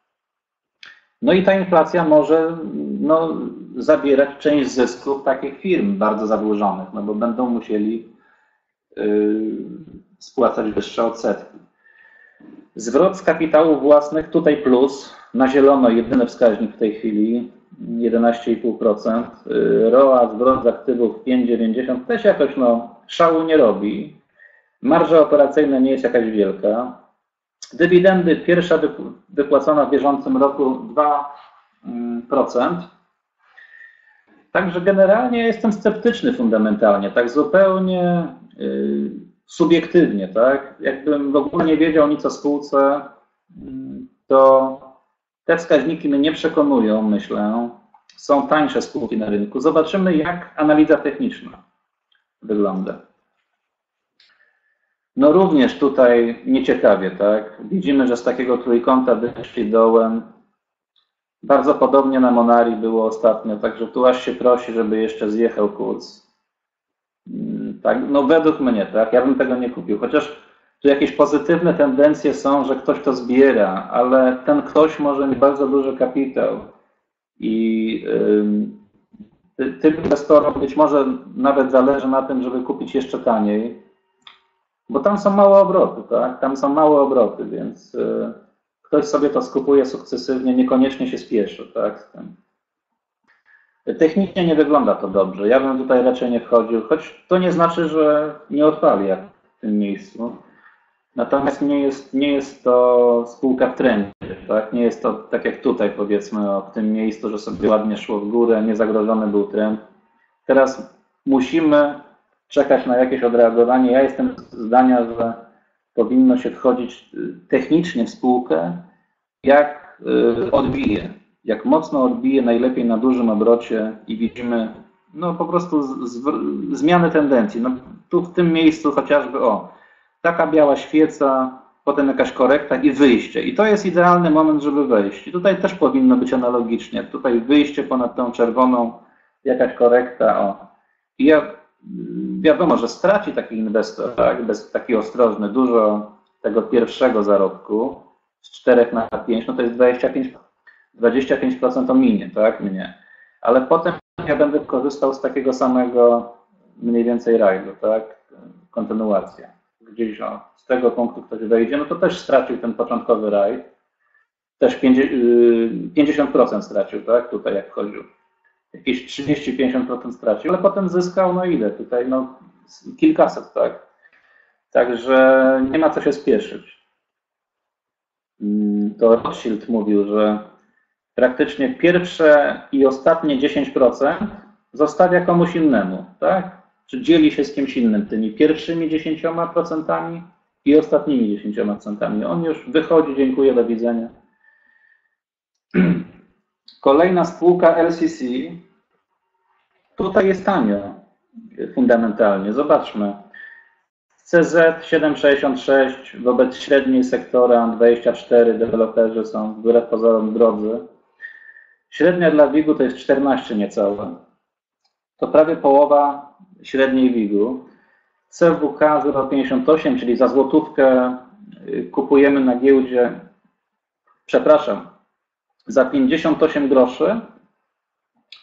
No i ta inflacja może no, zabierać część zysków takich firm bardzo zadłużonych, no bo będą musieli yy, spłacać wyższe odsetki. Zwrot z kapitału własnych, tutaj plus, na zielono jedyny wskaźnik w tej chwili, 11,5%. Yy, ROA, zwrot z aktywów 5,90 też jakoś no, szału nie robi. Marża operacyjna nie jest jakaś wielka. Dywidendy pierwsza wypłacona w bieżącym roku 2%. Także generalnie jestem sceptyczny fundamentalnie, tak zupełnie y, subiektywnie, tak? Jakbym w ogóle nie wiedział nic o spółce, mm, to te wskaźniki mnie nie przekonują, myślę. Są tańsze spółki na rynku. Zobaczymy, jak analiza techniczna wygląda. No również tutaj nieciekawie, tak? Widzimy, że z takiego trójkąta wyszli dołem. Bardzo podobnie na Monari było ostatnio, także tu aż się prosi, żeby jeszcze zjechał kurs. Mm, tak, no według mnie, tak, ja bym tego nie kupił, chociaż tu jakieś pozytywne tendencje są, że ktoś to zbiera, ale ten ktoś może mieć bardzo duży kapitał i yy, tym inwestorom być może nawet zależy na tym, żeby kupić jeszcze taniej, bo tam są małe obroty, tak? Tam są małe obroty, więc y, ktoś sobie to skupuje sukcesywnie, niekoniecznie się spieszy, tak? Technicznie nie wygląda to dobrze. Ja bym tutaj raczej nie wchodził, choć to nie znaczy, że nie odpali jak w tym miejscu. Natomiast nie jest, nie jest to spółka w trendzie, tak? Nie jest to tak jak tutaj powiedzmy o, tym miejscu, że sobie ładnie szło w górę, niezagrożony był trend. Teraz musimy czekać na jakieś odreagowanie. Ja jestem zdania, że powinno się wchodzić y, technicznie w spółkę, jak y, odbije, jak mocno odbije, najlepiej na dużym obrocie i widzimy no po prostu z, z, zmiany tendencji. No, tu w tym miejscu chociażby o, taka biała świeca, potem jakaś korekta i wyjście. I to jest idealny moment, żeby wejść. I tutaj też powinno być analogicznie. Tutaj wyjście ponad tą czerwoną, jakaś korekta, o. I ja wiadomo, że straci taki inwestor, tak, bez, taki ostrożny, dużo tego pierwszego zarobku z 4 na 5, no to jest 25, 25% to minie, tak, mnie. Ale potem ja będę korzystał z takiego samego mniej więcej rajdu, tak, kontynuacja. Gdzieś o, z tego punktu ktoś wejdzie, no to też stracił ten początkowy rajd. Też 50% y, stracił, tak, tutaj jak wchodził jakieś 30-50% stracił, ale potem zyskał, no ile tutaj, no kilkaset, tak? Także nie ma co się spieszyć. Mm, to Rothschild mówił, że praktycznie pierwsze i ostatnie 10% zostawia komuś innemu, tak? Czy dzieli się z kimś innym tymi pierwszymi 10% i ostatnimi 10%. On już wychodzi, dziękuję, do widzenia. Kolejna spółka LCC. Tutaj jest tanio fundamentalnie. Zobaczmy. CZ 7,66 wobec średniej sektora 24 deweloperzy są wbrew pozorom drodzy. Średnia dla WIG-u to jest 14 niecałe. To prawie połowa średniej WIG-u. CWK 0,58, czyli za złotówkę y, kupujemy na giełdzie, przepraszam, za 58 groszy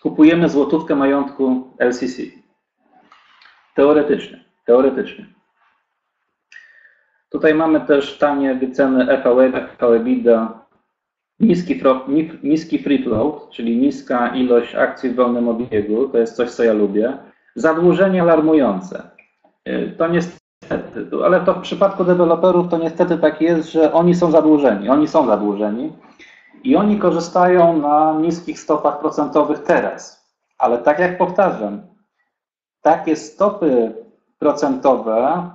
kupujemy złotówkę majątku LCC. Teoretycznie, teoretycznie. Tutaj mamy też tanie wyceny EVE, EVE niski, niski free float, czyli niska ilość akcji w wolnym obiegu, to jest coś, co ja lubię. Zadłużenie alarmujące. Y, to niestety, ale to w przypadku deweloperów to niestety tak jest, że oni są zadłużeni, oni są zadłużeni i oni korzystają na niskich stopach procentowych teraz. Ale tak jak powtarzam, takie stopy procentowe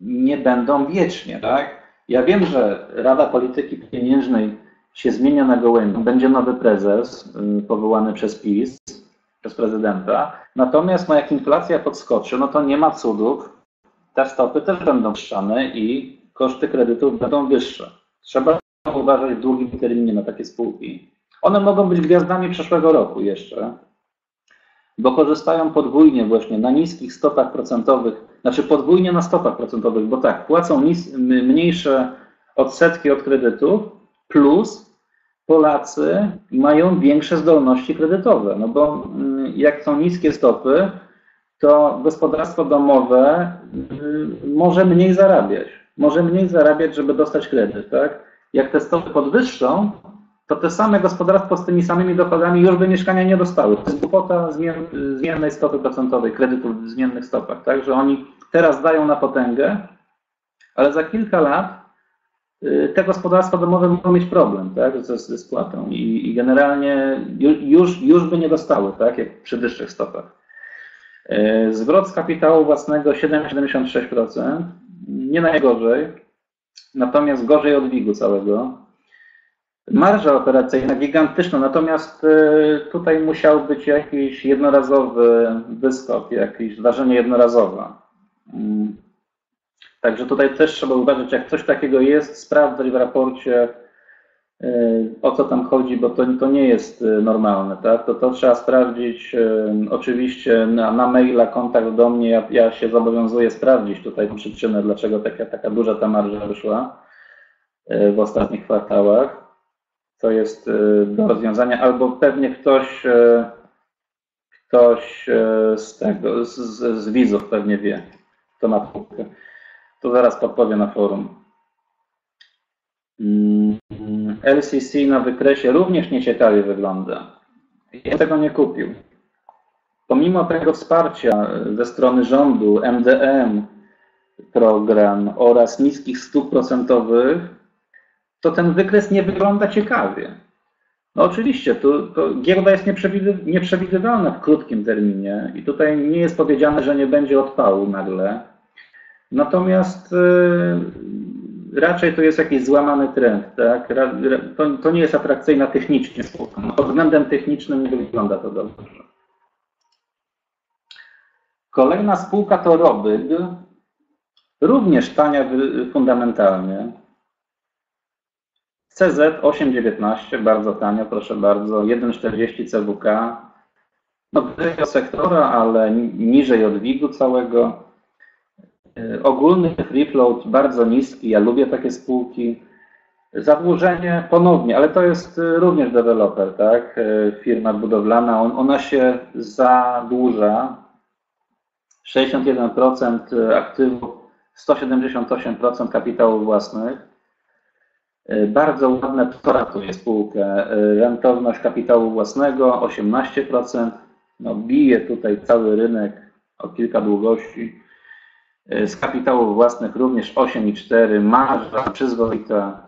nie będą wiecznie, tak? Ja wiem, że Rada Polityki Pieniężnej się zmienia na gołębi. Będzie nowy prezes y, powołany przez PiS, przez prezydenta. Natomiast no, jak inflacja podskoczy, no to nie ma cudów. Te stopy też będą wyższane i koszty kredytów będą wyższe. Trzeba uważać w długim terminie na takie spółki. One mogą być gwiazdami przyszłego roku jeszcze, bo korzystają podwójnie właśnie na niskich stopach procentowych, znaczy podwójnie na stopach procentowych, bo tak, płacą nis, mniejsze odsetki od kredytów, plus Polacy mają większe zdolności kredytowe, no bo mm, jak są niskie stopy, to gospodarstwo domowe y, może mniej zarabiać. Może mniej zarabiać, żeby dostać kredyt, tak? Jak te stopy podwyższą, to te same gospodarstwo z tymi samymi dochodami już by mieszkania nie dostały. To jest głupota zmien, zmiennej stopy procentowej, kredytów w zmiennych stopach, tak? Że oni teraz dają na potęgę, ale za kilka lat y, te gospodarstwa domowe mogą mieć problem tak, ze, ze spłatą i, i, generalnie już, już by nie dostały, tak, jak przy wyższych stopach. Y, zwrot z kapitału własnego 7,76%, nie najgorzej, natomiast gorzej od WIG-u całego. Marża operacyjna gigantyczna, natomiast y, tutaj musiał być jakiś jednorazowy wyskok, jakieś zdarzenie jednorazowe. Mm. Także tutaj też trzeba uważać, jak coś takiego jest, sprawdzać w raporcie, o co tam chodzi, bo to, to nie jest y, normalne, tak? To, to trzeba sprawdzić. Oczywiście na, na maila kontakt do mnie, ja, ja się zobowiązuję sprawdzić tutaj przyczynę, dlaczego taka, taka duża ta marża wyszła w ostatnich kwartałach to jest do rozwiązania, albo pewnie ktoś, ktoś z tego, z, z widzów pewnie wie, kto ma półkę. To zaraz podpowiem na forum. Mm, LCC na wykresie również nieciekawie wygląda. Ja tego nie kupił. Pomimo tego wsparcia ze strony rządu, MDM program oraz niskich stóp procentowych, to ten wykres nie wygląda ciekawie. No oczywiście, to, to giełda jest nieprzewidywalna w krótkim terminie i tutaj nie jest powiedziane, że nie będzie odpału nagle. Natomiast yy, raczej to jest jakiś złamany trend. Tak? To, to nie jest atrakcyjna technicznie spółka. Pod względem technicznym nie wygląda to dobrze. Kolejna spółka to Robyg. Również tania fundamentalnie. CZ 8,19, bardzo tanio, proszę bardzo, 1,40 CWK, no wyżej sektora, ale niżej od WIG-u całego. Y, ogólny free float bardzo niski, ja lubię takie spółki. Zadłużenie ponownie, ale to jest y, również deweloper, tak? Y, firma budowlana, On, ona się zadłuża. 61% aktywów, 178% kapitałów własnych. E, bardzo ładne pracuje spółkę. E, rentowność kapitału własnego 18%. No, bije tutaj cały rynek o kilka długości. E, z kapitałów własnych również 8,4. Marża przyzwoita,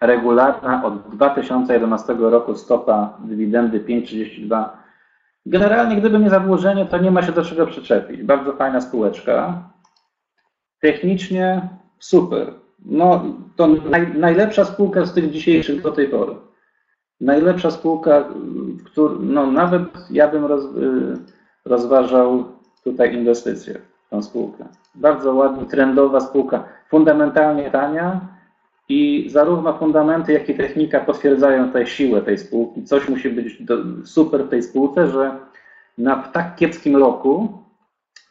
regularna od 2011 roku stopa dywidendy 5,32. Generalnie, gdyby nie zadłużenie, to nie ma się do czego przyczepić. Bardzo fajna spółeczka. Technicznie super. No, to naj, najlepsza spółka z tych dzisiejszych do tej pory. Najlepsza spółka, w której, no nawet ja bym roz, y, rozważał tutaj inwestycje w tą spółkę. Bardzo ładnie, trendowa spółka, fundamentalnie tania i zarówno fundamenty, jak i technika potwierdzają tutaj siłę tej spółki. Coś musi być do, super w tej spółce, że na tak kiepskim roku,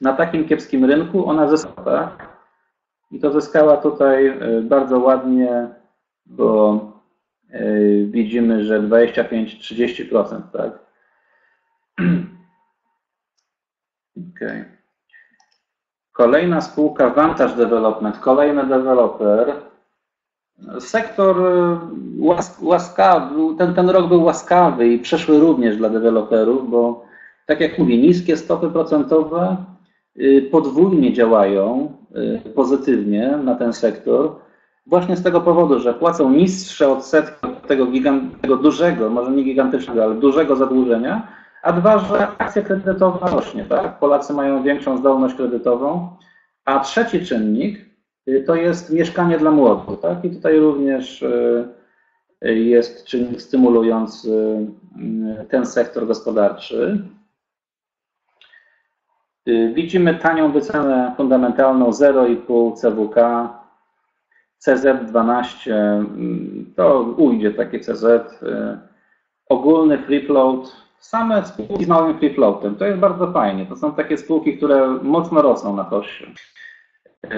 na takim kiepskim rynku ona zyskała. I to zyskała tutaj e, bardzo ładnie, bo e, widzimy, że 25-30%, tak? Okay. Kolejna spółka Vantage Development, kolejny deweloper. Sektor e, łaskawy, ten, ten rok był łaskawy i przeszły również dla deweloperów, bo tak jak mówię, niskie stopy procentowe y, podwójnie działają y, pozytywnie na ten sektor. Właśnie z tego powodu, że płacą niższe odsetki tego, tego dużego, może nie gigantycznego, ale dużego zadłużenia, a dwa, że akcja kredytowa rośnie, tak? Polacy mają większą zdolność kredytową. A trzeci czynnik y, to jest mieszkanie dla młodych, tak? I tutaj również jest czynnik stymulujący ten sektor gospodarczy. Y, widzimy tanią wycenę fundamentalną 0,5 CWK, CZ12, mm, to ujdzie takie CZ, y, ogólny free float, same spółki z małym free floatem, to jest bardzo fajnie, to są takie spółki, które mocno rosną na koście.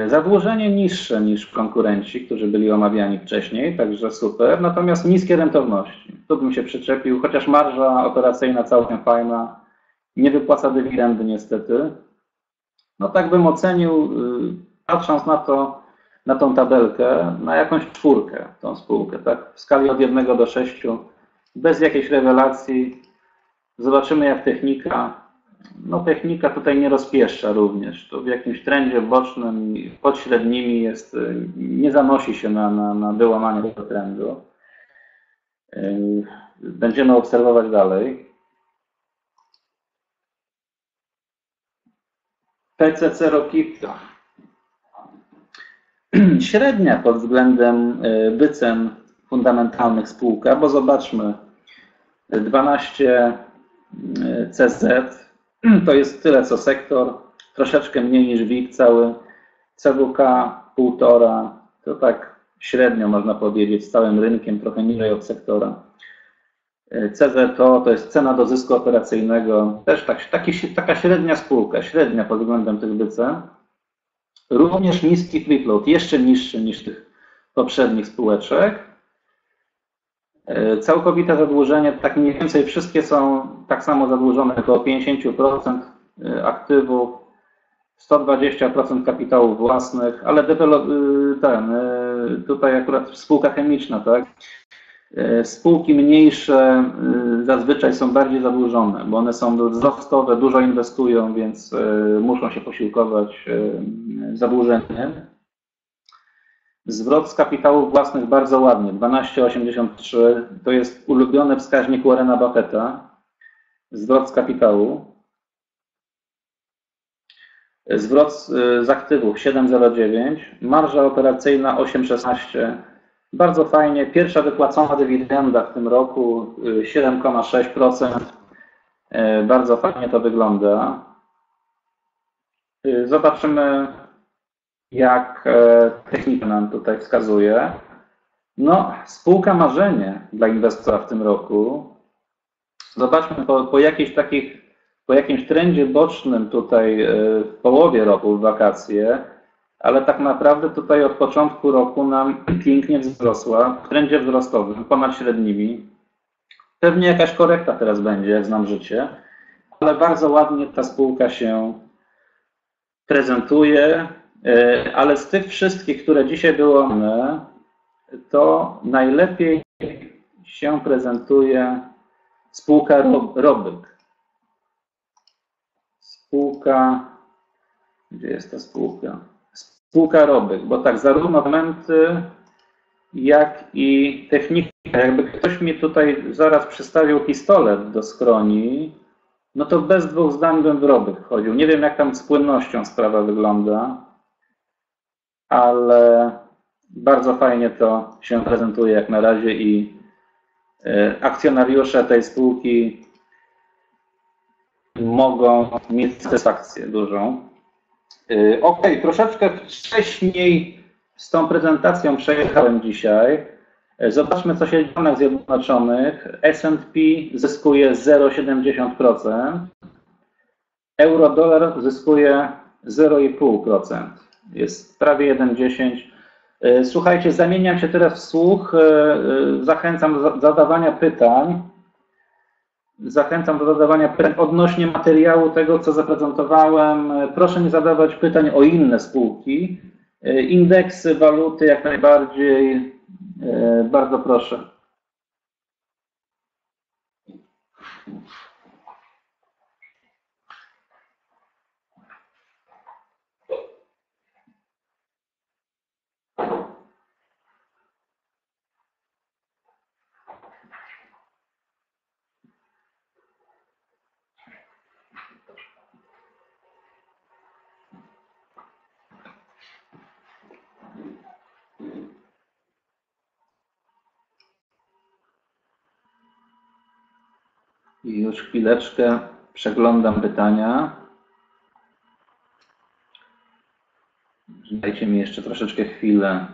Zadłużenie niższe niż konkurenci, którzy byli omawiani wcześniej, także super, natomiast niskie rentowności. Tu bym się przyczepił, chociaż marża operacyjna całkiem fajna, nie wypłaca dywidendy niestety. No tak bym ocenił, y, patrząc na to, na tą tabelkę, na jakąś czwórkę tą spółkę, tak? W skali od 1 do 6, bez jakiejś rewelacji. Zobaczymy jak technika. No technika tutaj nie rozpieszcza również. To w jakimś trendzie bocznym, pod średnimi jest, y, nie zanosi się na, na, na wyłamanie tego trendu. Y, będziemy obserwować dalej. PCC Rokita. Średnia pod względem e, wycen fundamentalnych spółka, bo zobaczmy, 12 e, CZ to jest tyle co sektor, troszeczkę mniej niż WIG cały, CWK półtora, to tak średnio można powiedzieć z całym rynkiem, trochę niżej od sektora. CZO to jest cena do zysku operacyjnego, też tak, taki, taka średnia spółka, średnia pod względem tych wycen. Również niski free float, jeszcze niższy niż tych poprzednich spółeczek. E, całkowite zadłużenie, tak mniej więcej wszystkie są tak samo zadłużone, około 50% e, aktywów, 120% kapitałów własnych, ale e, ten, tutaj akurat spółka chemiczna, tak? E, spółki mniejsze e, zazwyczaj są bardziej zadłużone, bo one są wzrostowe, dużo inwestują, więc e, muszą się posiłkować zadłużeniem. Zwrot z kapitałów własnych bardzo ładnie, 12,83 to jest ulubiony wskaźnik Warrena Buffetta. Zwrot z kapitału. Zwrot z aktywów 7,09, marża operacyjna 8,16 bardzo fajnie. Pierwsza wypłacona dywidenda w tym roku 7,6%. Y, y, bardzo fajnie to wygląda. Y, zobaczymy, jak technika nam tutaj wskazuje. No, spółka marzenie dla inwestora w tym roku. Zobaczmy po, po jakichś takich, po jakimś trendzie bocznym tutaj w połowie roku w wakacje, ale tak naprawdę tutaj od początku roku nam pięknie wzrosła w trendzie wzrostowym, ponad średnimi. Pewnie jakaś korekta teraz będzie, jak znam życie, ale bardzo ładnie ta spółka się prezentuje, e, ale z tych wszystkich, które dzisiaj były one, to najlepiej się prezentuje spółka Robyk. Spółka, gdzie jest ta spółka? spółka Robyk, bo tak, zarówno elementy, jak i technika. Jakby ktoś mi tutaj zaraz przystawił pistolet do skroni, no to bez dwóch zdań bym w Robyk chodził. Nie wiem, jak tam z płynnością sprawa wygląda, ale bardzo fajnie to się prezentuje jak na razie i e, akcjonariusze tej spółki mogą mieć satysfakcję dużą. Y, OK, troszeczkę wcześniej z tą prezentacją przejechałem dzisiaj. Y, Zobaczmy, co się dzieje w Stanach Zjednoczonych. S&P zyskuje 0,70%. Euro-dolar zyskuje 0,5%. Jest prawie 1,10%. Y, Słuchajcie, zamieniam się teraz w słuch. Zachęcam do zadawania pytań. Zachęcam do zadawania pytań odnośnie materiału tego, co zaprezentowałem. Proszę nie zadawać pytań o inne spółki. Indeksy, waluty jak najbardziej. Bardzo proszę. I już chwileczkę przeglądam pytania. Dajcie mi jeszcze troszeczkę chwilę.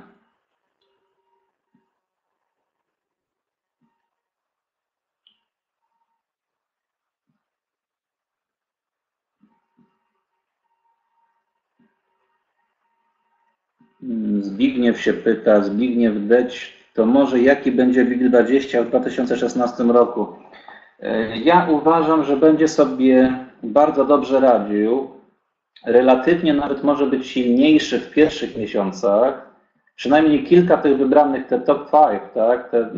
Zbigniew się pyta, Zbigniew Deć, to może jaki będzie WIG20 w 2016 roku? Ja uważam, że będzie sobie bardzo dobrze radził. Relatywnie nawet może być silniejszy w pierwszych miesiącach. Przynajmniej kilka tych wybranych, te top 5, tak? Te,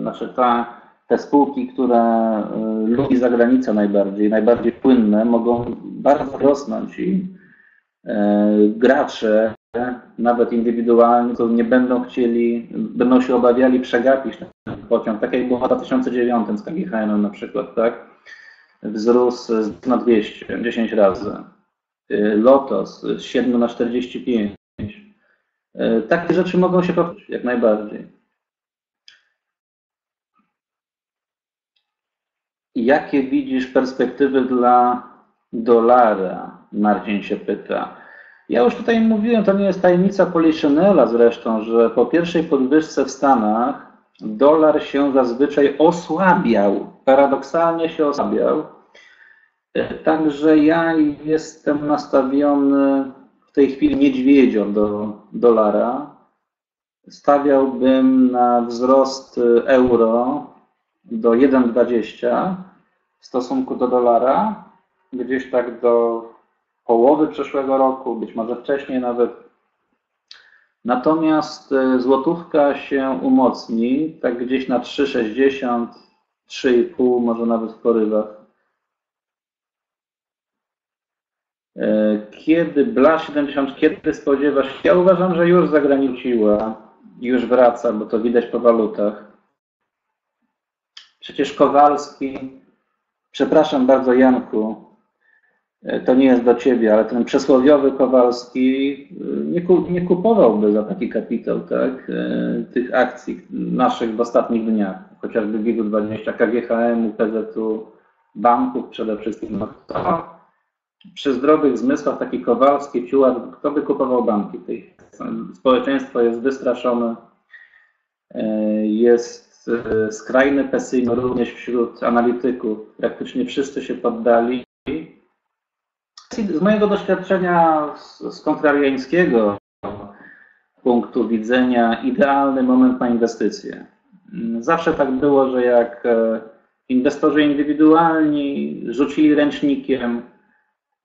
znaczy ta, te spółki, które lubi zagranica najbardziej, najbardziej płynne, mogą bardzo rosnąć i e, gracze, nawet indywidualni, to nie będą chcieli, będą się obawiali przegapić ten pociąg, tak jak było w 2009 z KGHM na przykład, tak? Wzrósł na 200, 10 razy. Lotos z 7 na 45. Takie rzeczy mogą się powtórzyć jak najbardziej. Jakie widzisz perspektywy dla dolara? Marcin się pyta. Ja już tutaj mówiłem, to nie jest tajemnica Poliszynela zresztą, że po pierwszej podwyżce w Stanach dolar się zazwyczaj osłabiał, paradoksalnie się osłabiał. Także ja jestem nastawiony w tej chwili niedźwiedzią do dolara. Stawiałbym na wzrost euro do 1,20 w stosunku do dolara, gdzieś tak do połowy przyszłego roku, być może wcześniej nawet. Natomiast złotówka się umocni, tak gdzieś na 3,60, 3,5, może nawet w porywach. Kiedy BLA 70, kiedy spodziewasz się? Ja uważam, że już zagraniczyła, już wraca, bo to widać po walutach. Przecież Kowalski, przepraszam bardzo Janku, to nie jest do ciebie, ale ten przysłowiowy Kowalski nie, nie kupowałby za taki kapitał tak, tych akcji naszych w ostatnich dniach, chociażby WIG-20, KGHM, PZU, banków przede wszystkim. No, to przy zdrowych zmysłach taki Kowalski, Ciułat, kto by kupował banki? Społeczeństwo jest wystraszone, jest skrajny pesymizm również wśród analityków. Praktycznie wszyscy się poddali. Z mojego doświadczenia z, z punktu widzenia idealny moment na inwestycje. Zawsze tak było, że jak inwestorzy indywidualni rzucili ręcznikiem,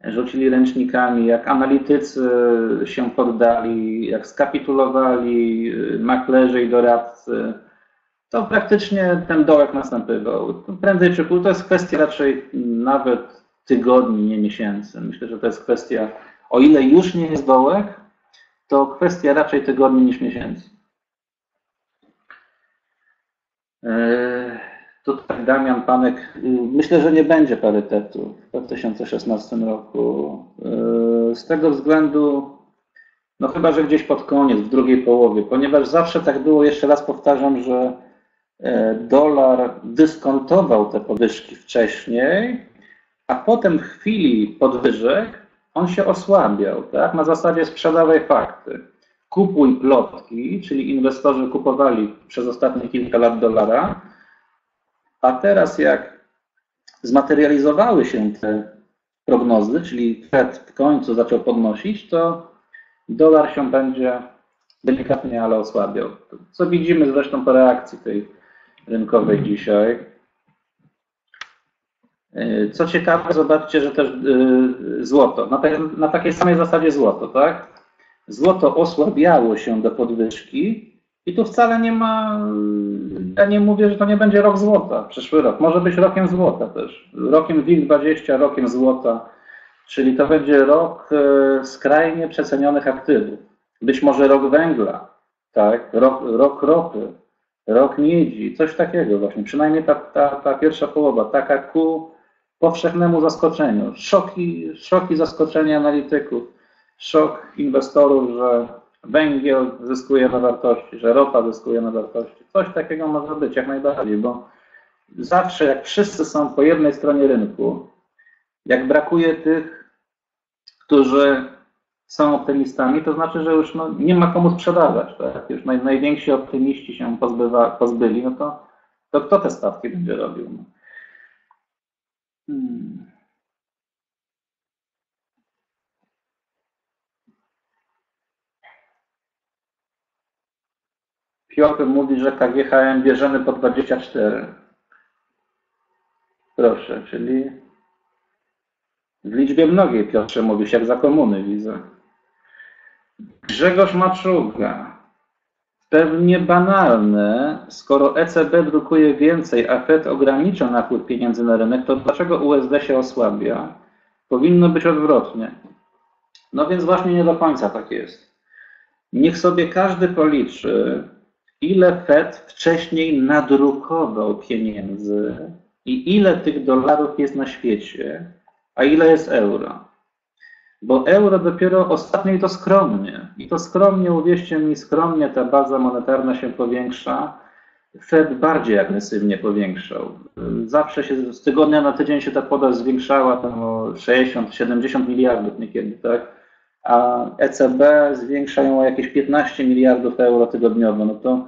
rzucili ręcznikami, jak analitycy się poddali, jak skapitulowali maklerzy i doradcy, to praktycznie ten dołek następował. Prędzej czy później to jest kwestia raczej nawet tygodni, nie miesięcy. Myślę, że to jest kwestia, o ile już nie jest dołek, to kwestia raczej tygodni niż miesięcy. Tutaj Damian Panek, myślę, że nie będzie parytetu w 2016 roku. Z tego względu, no chyba, że gdzieś pod koniec, w drugiej połowie, ponieważ zawsze tak było, jeszcze raz powtarzam, że dolar dyskontował te podwyżki wcześniej, a potem w chwili podwyżek on się osłabiał, tak? Na zasadzie sprzedawaj fakty. Kupuj plotki, czyli inwestorzy kupowali przez ostatnie kilka lat dolara, a teraz jak zmaterializowały się te prognozy, czyli Fed w końcu zaczął podnosić, to dolar się będzie delikatnie, ale osłabiał. Co widzimy zresztą po reakcji tej rynkowej dzisiaj. Co ciekawe, zobaczcie, że też y, złoto, na, te, na takiej samej zasadzie złoto, tak? Złoto osłabiało się do podwyżki i tu wcale nie ma, ja nie mówię, że to nie będzie rok złota, przyszły rok. Może być rokiem złota też. Rokiem WIG20, rokiem złota, czyli to będzie rok y, skrajnie przecenionych aktywów. Być może rok węgla, tak? Rok, rok ropy, rok miedzi, coś takiego właśnie. Przynajmniej ta, ta, ta pierwsza połowa, taka ku powszechnemu zaskoczeniu. Szoki, szoki zaskoczenia analityków, szok inwestorów, że węgiel zyskuje na wartości, że ropa zyskuje na wartości. Coś takiego może być jak najbardziej, bo zawsze jak wszyscy są po jednej stronie rynku, jak brakuje tych, którzy są optymistami, to znaczy, że już no, nie ma komu sprzedawać. Tak? Już naj, najwięksi optymiści się pozbywa, pozbyli, no to, to kto te stawki będzie robił? Hmm. Piotr mówi, że KGHM bierzemy po 24. Proszę, czyli w liczbie mnogiej, Piotrze, mówisz, jak za komuny widzę. Grzegorz Maczuga. Pewnie banalne, skoro ECB drukuje więcej, a Fed ogranicza napływ pieniędzy na rynek, to dlaczego USD się osłabia? Powinno być odwrotnie. No więc właśnie nie do końca tak jest. Niech sobie każdy policzy, ile Fed wcześniej nadrukował pieniędzy i ile tych dolarów jest na świecie, a ile jest euro. Bo euro dopiero ostatnio i to skromnie, i to skromnie, uwierzcie mi, skromnie ta baza monetarna się powiększa. Fed bardziej agresywnie powiększał. Zawsze się z tygodnia na tydzień się ta podaż zwiększała tam o 60-70 miliardów niekiedy, tak? A ECB zwiększa ją o jakieś 15 miliardów euro tygodniowo. No to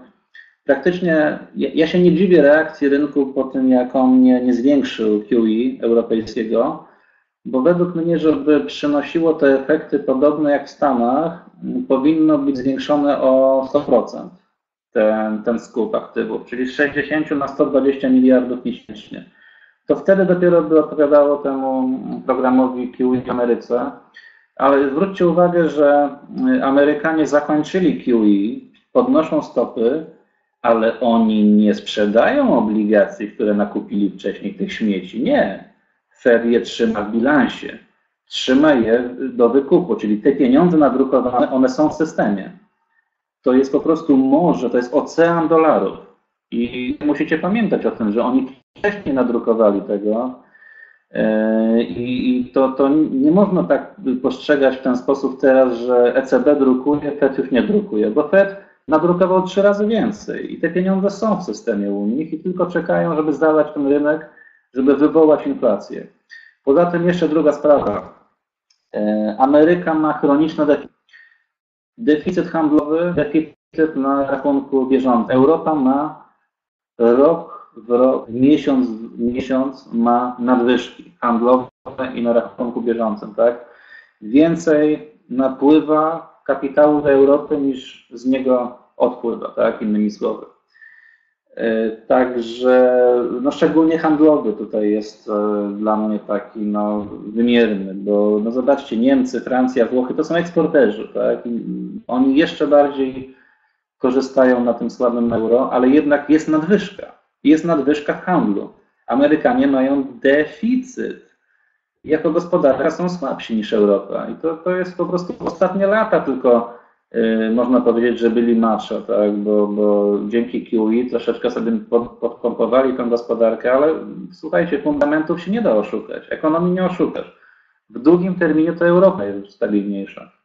praktycznie ja, ja się nie dziwię reakcji rynku po tym, jak on nie, nie zwiększył QE europejskiego bo według mnie, żeby przynosiło te efekty podobne jak w Stanach, powinno być zwiększone o 100% ten, ten skup aktywów, czyli z 60 na 120 miliardów miesięcznie. To wtedy dopiero by odpowiadało temu programowi QE w Ameryce. Ale zwróćcie uwagę, że Amerykanie zakończyli QE, podnoszą stopy, ale oni nie sprzedają obligacji, które nakupili wcześniej tych śmieci. Nie Fed je trzyma w bilansie, trzyma je do wykupu, czyli te pieniądze nadrukowane, one są w systemie. To jest po prostu morze, to jest ocean dolarów. I musicie pamiętać o tym, że oni wcześniej nadrukowali tego. E, I to, to nie można tak postrzegać w ten sposób teraz, że ECB drukuje, Fed już nie drukuje, bo Fed nadrukował trzy razy więcej i te pieniądze są w systemie u nich i tylko czekają, żeby zdalać ten rynek żeby wywołać inflację. Poza tym jeszcze druga sprawa. E, Ameryka ma chroniczny deficyt. Deficyt handlowy, deficyt na rachunku bieżącym. Europa ma rok w rok, miesiąc w miesiąc ma nadwyżki handlowe i na rachunku bieżącym, tak? Więcej napływa kapitału do Europy niż z niego odpływa, tak? Innymi słowy. E, także no szczególnie handlowy tutaj jest e, dla mnie taki no, wymierny, bo no zobaczcie, Niemcy, Francja, Włochy to są eksporterzy, tak? Oni jeszcze bardziej korzystają na tym słabym euro, ale jednak jest nadwyżka. Jest nadwyżka w handlu. Amerykanie mają deficyt. Jako gospodarka są słabsi niż Europa. I to, to jest po prostu ostatnie lata tylko można powiedzieć, że byli macho, tak? bo, bo dzięki QE troszeczkę sobie pod, podpompowali tę gospodarkę, ale słuchajcie, fundamentów się nie da oszukać, ekonomii nie oszukasz. W długim terminie to Europa jest stabilniejsza.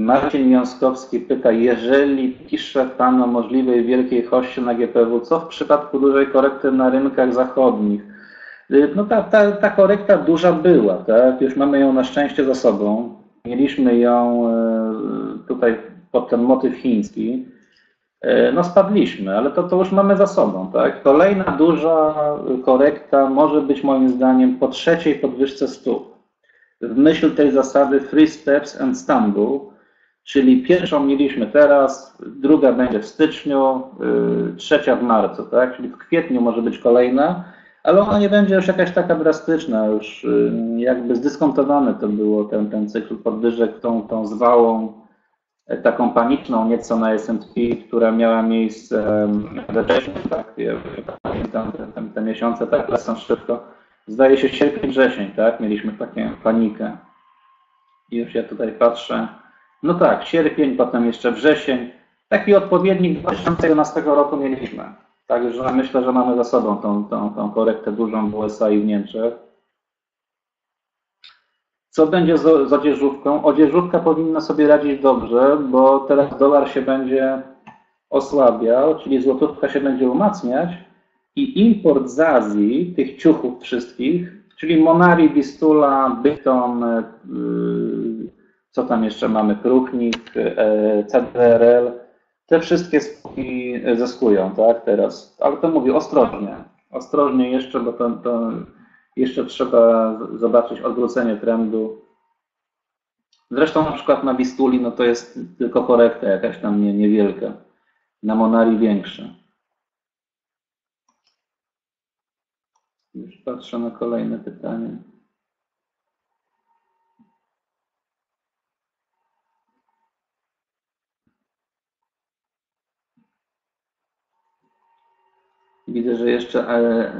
Marcin Wiązkowski pyta, jeżeli pisze Pan o możliwej wielkiej hoście na GPW, co w przypadku dużej korekty na rynkach zachodnich? Y, no ta, ta, ta korekta duża była, tak? Już mamy ją na szczęście za sobą. Mieliśmy ją y, tutaj pod ten motyw chiński. Y, no spadliśmy, ale to, to już mamy za sobą, tak? Kolejna duża korekta może być moim zdaniem po trzeciej podwyżce stóp. W myśl tej zasady Free Steps and Stumble, czyli pierwszą mieliśmy teraz, druga będzie w styczniu, trzecia w marcu, tak? Czyli w kwietniu może być kolejna ale ona nie będzie już jakaś taka drastyczna, już y, jakby zdyskontowane to było ten, ten cykl podwyżek tą, tą zwałą e, taką paniczną nieco na S&P, która miała miejsce we wrześniu, tak, ja pamiętam te, te, te miesiące tak lecą szybko. Zdaje się sierpień, wrzesień, tak, mieliśmy taką panikę. I już ja tutaj patrzę, no tak, sierpień, potem jeszcze wrzesień, taki odpowiednik 2011 roku mieliśmy. Także myślę, że mamy za sobą tą, tą, tą korektę dużą w USA i w Niemczech. Co będzie z, z odzieżówką? Odzieżówka powinna sobie radzić dobrze, bo teraz dolar się będzie osłabiał, czyli złotówka się będzie umacniać i import z Azji, tych ciuchów wszystkich, czyli Monari, Bistula, Byton, yy, co tam jeszcze mamy, Kruchnik, yy, CDRL, te wszystkie spółki zyskują, tak, teraz. Ale to mówię ostrożnie. Ostrożnie jeszcze, bo to, to jeszcze trzeba zobaczyć odwrócenie trendu. Zresztą na przykład na Bistuli, no to jest tylko korekta jakaś tam nie, niewielka. Na Monari większa. Już patrzę na kolejne pytanie. Widzę, że jeszcze. Ale...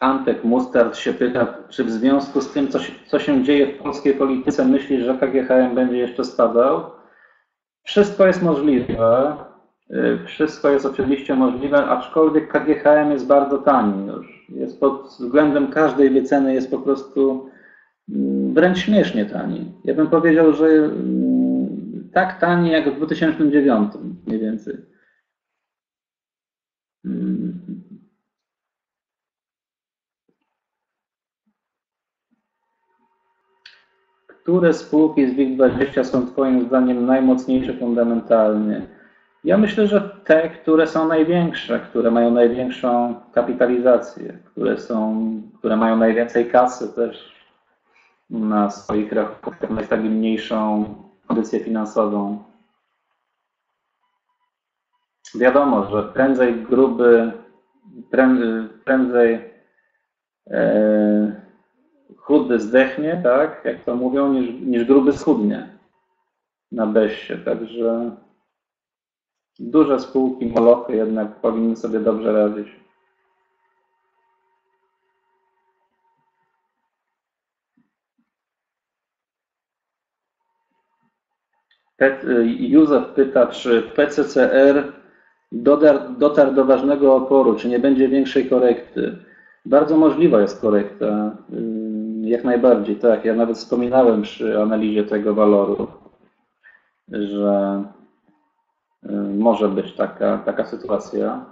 Antek Mustard się pyta, czy w związku z tym, co się, co się dzieje w polskiej polityce, myślisz, że KGHM będzie jeszcze spadał? Wszystko jest możliwe. Wszystko jest oczywiście możliwe, aczkolwiek KGHM jest bardzo tani już. Jest pod względem każdej wyceny jest po prostu mm, wręcz śmiesznie tani. Ja bym powiedział, że mm, tak tanie jak w 2009 mniej więcej. Które spółki z WIG20 są Twoim zdaniem najmocniejsze fundamentalnie? Ja myślę, że te, które są największe, które mają największą kapitalizację, które, są, które mają najwięcej kasy też na swoich rachunkach, najstabilniejszą kondycję finansową. Wiadomo, że prędzej gruby, prędzej e, chudy zdechnie, tak, jak to mówią, niż, niż gruby schudnie na beście. Także duże spółki, molochy jednak powinny sobie dobrze radzić. Józef pyta, czy PCCR dotarł, dotarł do ważnego oporu, czy nie będzie większej korekty. Bardzo możliwa jest korekta, y, jak najbardziej, tak. Ja nawet wspominałem przy analizie tego waloru, że y, może być taka, taka sytuacja.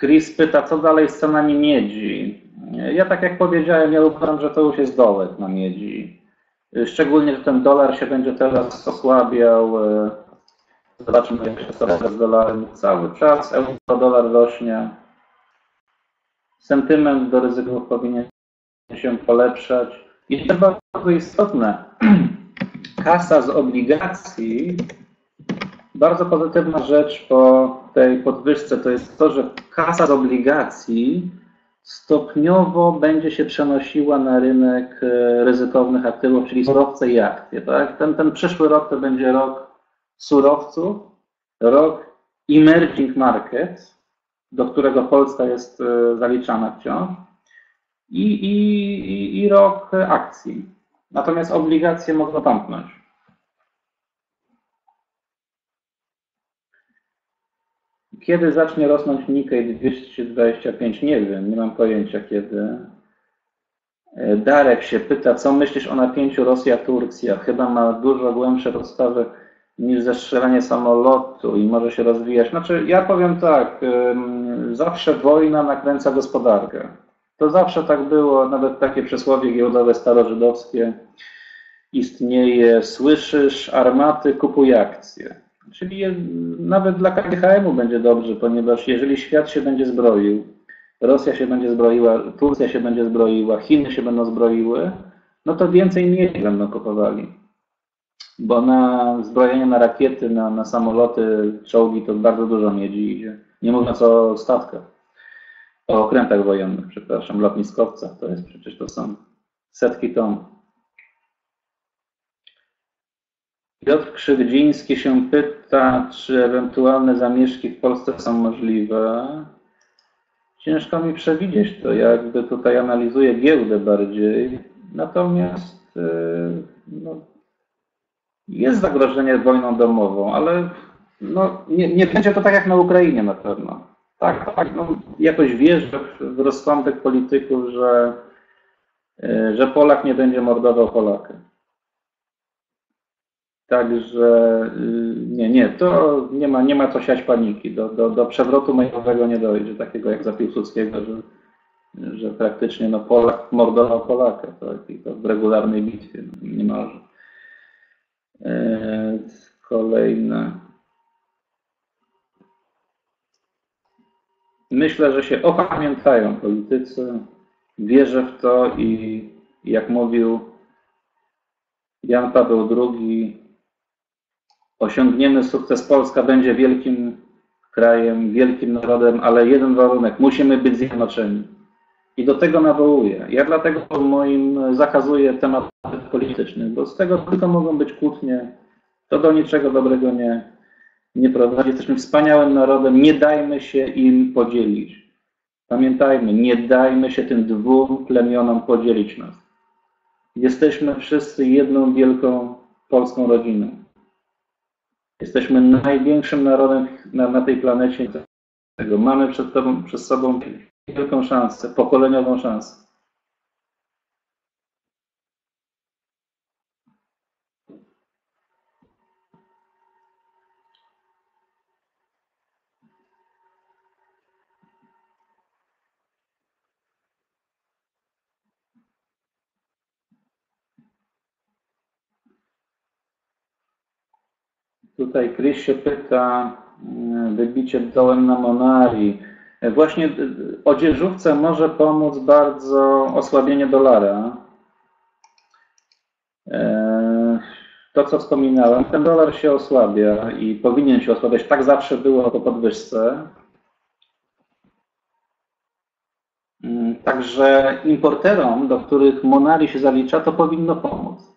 Chris pyta, co dalej z cenami miedzi. Ja tak jak powiedziałem, ja uważam, że to już jest dołek na miedzi. Szczególnie, że ten dolar się będzie teraz osłabiał. Zobaczymy, jak się stawia z dolarem cały czas. Euro-dolar rośnie. Sentyment do ryzyków powinien się polepszać. I to bardzo istotne. Kasa z obligacji bardzo pozytywna rzecz po tej podwyżce to jest to, że kasa z obligacji stopniowo będzie się przenosiła na rynek e, ryzykownych aktywów, czyli surowce i akcje. Tak? Ten, ten przyszły rok to będzie rok surowców, rok emerging markets, do którego Polska jest e, zaliczana wciąż, i, i, i rok akcji. Natomiast obligacje mogą tamknąć. Kiedy zacznie rosnąć Nikkei 225? Nie wiem, nie mam pojęcia kiedy. E, Darek się pyta, co myślisz o napięciu Rosja-Turcja? Chyba ma dużo głębsze podstawy niż zestrzelenie samolotu i może się rozwijać. Znaczy, ja powiem tak, zawsze wojna nakręca gospodarkę. To zawsze tak było, nawet takie przysłowie giełdowe starożydowskie istnieje, słyszysz armaty, kupuj akcje. Czyli nawet dla KGHM-u będzie dobrze, ponieważ jeżeli świat się będzie zbroił, Rosja się będzie zbroiła, Turcja się będzie zbroiła, Chiny się będą zbroiły, no to więcej miedzi będą kupowali. Bo na zbrojenie na rakiety, na, na samoloty, czołgi to bardzo dużo miedzi idzie. Nie mówiąc o statkach, o okrętach wojennych, przepraszam, lotniskowcach, to jest przecież to są setki ton. Piotr Krzywdziński się pyta, czy ewentualne zamieszki w Polsce są możliwe. Ciężko mi przewidzieć to, jakby tutaj analizuję giełdę bardziej. Natomiast yy, no, jest zagrożenie wojną domową, ale no, nie, nie będzie to tak jak na Ukrainie na pewno. Tak, tak no, jakoś wierzę w rozsądek polityków, że, yy, że Polak nie będzie mordował Polaka. Także y, nie, nie, to nie ma, nie ma co siać paniki. Do, do, do przewrotu majowego nie dojdzie, takiego jak za Piłsudskiego, że, że praktycznie no, Polak mordował Polaka tak, to w regularnej bitwie no, niemalże. Kolejne. Myślę, że się opamiętają politycy. Wierzę w to i jak mówił Jan Paweł II, osiągniemy sukces, Polska będzie wielkim krajem, wielkim narodem, ale jeden warunek, musimy być zjednoczeni. I do tego nawołuję. Ja dlatego moim zakazuję tematów politycznych, bo z tego tylko mogą być kłótnie. To do niczego dobrego nie, nie prowadzi. Jesteśmy wspaniałym narodem, nie dajmy się im podzielić. Pamiętajmy, nie dajmy się tym dwóm plemionom podzielić nas. Jesteśmy wszyscy jedną wielką polską rodziną. Jesteśmy największym narodem na, na tej planecie. Mamy przed, tobą, przed sobą wielką szansę, pokoleniową szansę. Tutaj Chris się pyta, mm, wybicie dołem na Monari. Właśnie odzieżówce może pomóc bardzo osłabienie dolara. E, to, co wspominałem, ten dolar się osłabia i powinien się osłabiać. Tak zawsze było po podwyżce. Mm, także importerom, do których Monari się zalicza, to powinno pomóc.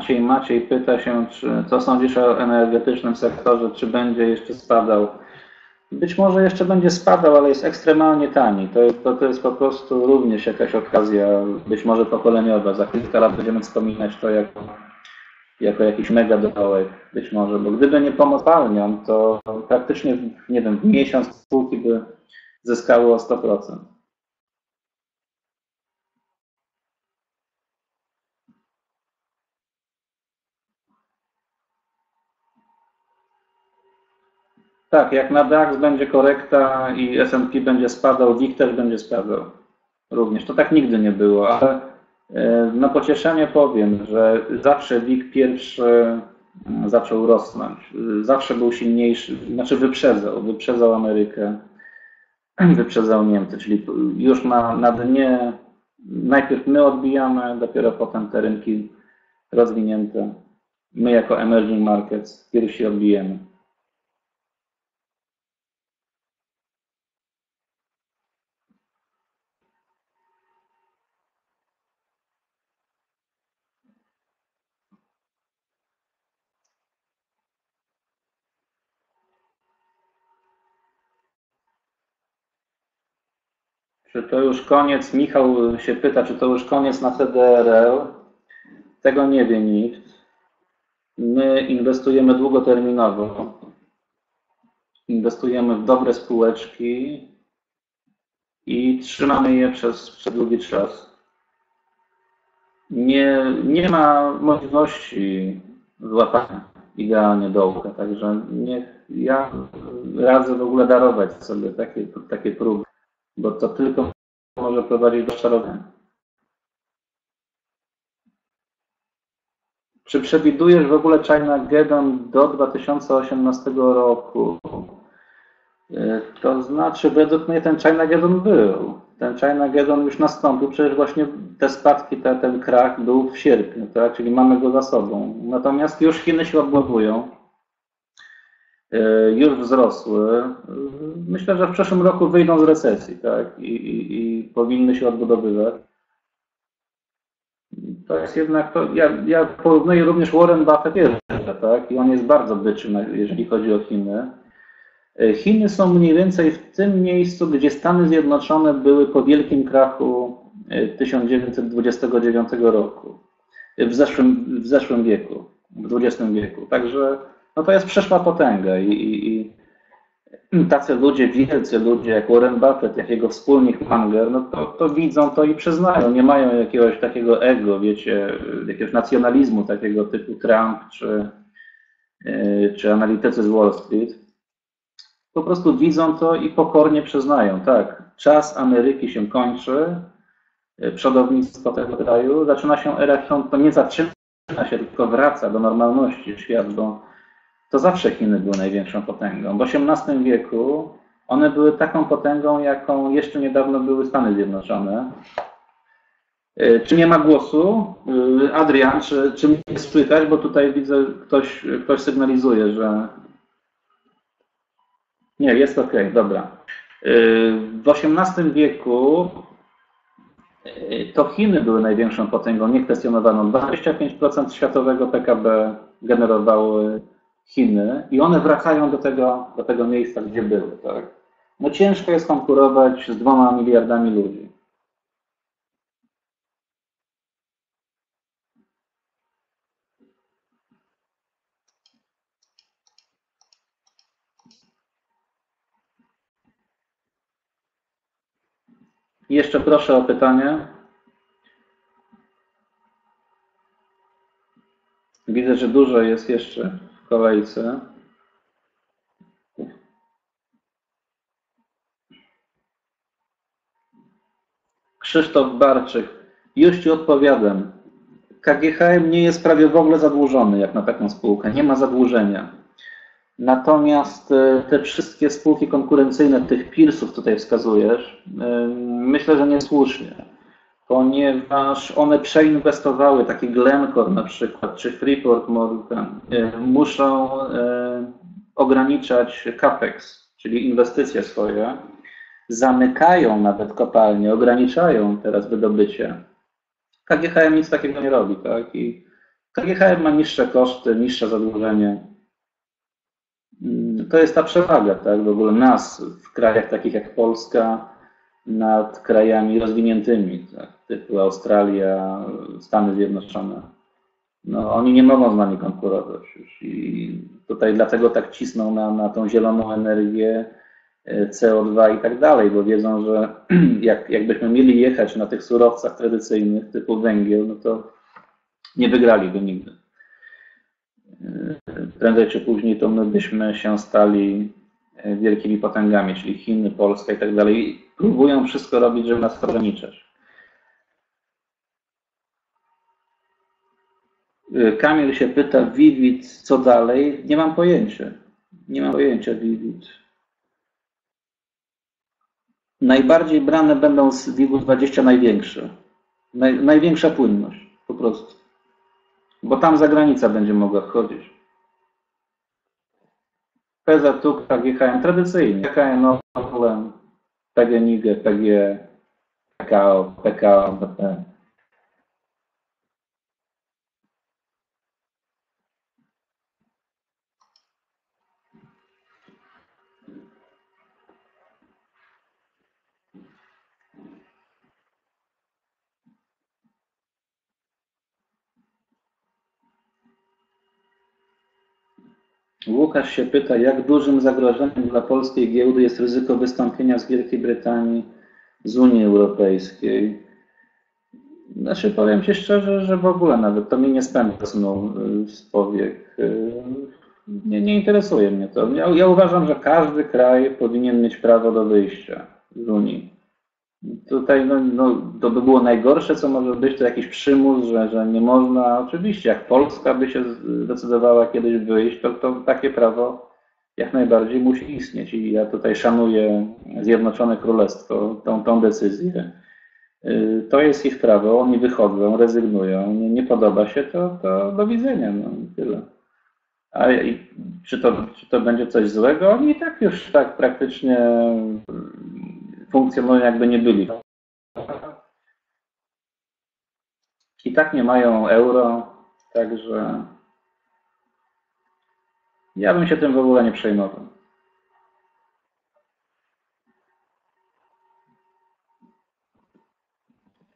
Maciej, Maciej pyta się, czy, co sądzisz o energetycznym sektorze, czy będzie jeszcze spadał? Być może jeszcze będzie spadał, ale jest ekstremalnie tani. To, to, to jest po prostu również jakaś okazja, być może pokoleniowa. Za kilka lat będziemy wspominać to jako, jako jakiś mega dołek, być może, bo gdyby nie pomoc palniom, to praktycznie, nie wiem, w miesiąc spółki by zyskały o 100%. Tak, jak na DAX będzie korekta i S&P będzie spadał, WIG też będzie spadał. Również. To tak nigdy nie było, ale e, na pocieszenie powiem, że zawsze WIG pierwszy mm, zaczął rosnąć. Zawsze był silniejszy, znaczy wyprzedzał, wyprzedzał Amerykę, wyprzedzał Niemcy, czyli już na, na dnie najpierw my odbijamy, dopiero potem te rynki rozwinięte. My jako emerging markets pierwsi odbijemy. Czy to już koniec? Michał się pyta, czy to już koniec na CDRL. Tego nie wie nikt. My inwestujemy długoterminowo. Inwestujemy w dobre spółeczki i trzymamy je przez, przez długi czas. Nie, nie ma możliwości złapania idealnie dołka, także nie, ja radzę w ogóle darować sobie takie, takie próby, bo to tylko może prowadzić do czarowania. Czy przewidujesz w ogóle China Geddon do 2018 roku? E, to znaczy, według mnie ten China Geddon był. Ten China Geddon już nastąpił, przecież właśnie te spadki, te, ten krach był w sierpniu, tak? czyli mamy go za sobą. Natomiast już Chiny się odblokowują, e, już wzrosły. E, myślę, że w przyszłym roku wyjdą z recesji tak? I, i, i powinny się odbudowywać. To jest jednak, to ja, ja porównuję również Warren Buffett jeszcze, tak? I on jest bardzo byczy, jeżeli chodzi o Chiny. E, Chiny są mniej więcej w tym miejscu, gdzie Stany Zjednoczone były po wielkim krachu 1929 e, roku, w zeszłym, w zeszłym wieku, w XX wieku. Także no to jest przeszła potęga i, i, i tacy ludzie, wielcy ludzie jak Warren Buffett, jak jego wspólnik Munger, no to, to widzą to i przyznają. Nie mają jakiegoś takiego ego, wiecie, jakiegoś nacjonalizmu takiego typu Trump czy, e, czy analitycy z Wall Street po prostu widzą to i pokornie przyznają, tak, czas Ameryki się kończy, e, przodownictwo tego kraju, zaczyna się era to nie zaczyna się, tylko wraca do normalności świat, bo to zawsze Chiny były największą potęgą. W XVIII wieku one były taką potęgą, jaką jeszcze niedawno były Stany Zjednoczone. E, czy nie ma głosu? E, Adrian, czy, czy mnie słychać? Bo tutaj widzę, ktoś, ktoś sygnalizuje, że nie, jest ok, dobra. W XVIII wieku to Chiny były największą potęgą niekwestionowaną. 25% światowego PKB generowały Chiny i one wracają do tego, do tego miejsca, gdzie były. Tak? No ciężko jest konkurować z dwoma miliardami ludzi. Jeszcze proszę o pytanie. Widzę, że dużo jest jeszcze kolejce. Krzysztof Barczyk. Już Ci odpowiadam. KGHM nie jest prawie w ogóle zadłużony jak na taką spółkę. Nie ma zadłużenia. Natomiast e, te wszystkie spółki konkurencyjne, tych peersów tutaj wskazujesz, e, myślę, że niesłusznie, ponieważ one przeinwestowały, taki Glencore na przykład, czy Freeport Morgan, e, muszą ograniczać capex, czyli inwestycje swoje, zamykają nawet kopalnie, ograniczają teraz wydobycie. KGHM nic takiego nie robi, tak? I KGHM ma niższe koszty, niższe zadłużenie to jest ta przewaga, tak, w ogóle nas w krajach takich jak Polska nad krajami rozwiniętymi, tak, typu Australia, Stany Zjednoczone. No, oni nie mogą z nami konkurować już i tutaj dlatego tak cisną na, na tą zieloną energię, e, CO2 i tak dalej, bo wiedzą, że jak, jakbyśmy mieli jechać na tych surowcach tradycyjnych typu węgiel, no to nie wygraliby nigdy prędzej czy później to my byśmy się stali e, wielkimi potęgami, czyli Chiny, Polska i tak dalej. Próbują wszystko robić, żeby nas ograniczać. Kamil się pyta, Vivid, co dalej? Nie mam pojęcia. Nie mam pojęcia, Vivid. Najbardziej brane będą z WIG-20 największe. Naj, największa płynność, po prostu bo tam zagranica będzie mogła wchodzić. PZU, KGHM tradycyjnie, KGHM, Orlen, PGNiG, PG, PKO, PKO, BP. Łukasz się pyta, jak dużym zagrożeniem dla polskiej giełdy jest ryzyko wystąpienia z Wielkiej Brytanii z Unii Europejskiej. Znaczy, powiem Ci szczerze, że w ogóle nawet to mnie nie spędza snu z powiek. Nie, nie interesuje mnie to. Ja, ja uważam, że każdy kraj powinien mieć prawo do wyjścia z Unii. Tutaj no, no, to by było najgorsze, co może być, to jakiś przymus, że, że nie można. Oczywiście, jak Polska by się zdecydowała kiedyś wyjść, to, to takie prawo jak najbardziej musi istnieć. I ja tutaj szanuję Zjednoczone Królestwo, tą, tą decyzję. Y, to jest ich prawo, oni wychodzą, rezygnują, nie, nie podoba się, to, to do widzenia, no tyle. A czy to, czy to będzie coś złego? Oni i tak już tak praktycznie funkcjonują, jakby nie byli. I tak nie mają euro, także ja bym się tym w ogóle nie przejmował.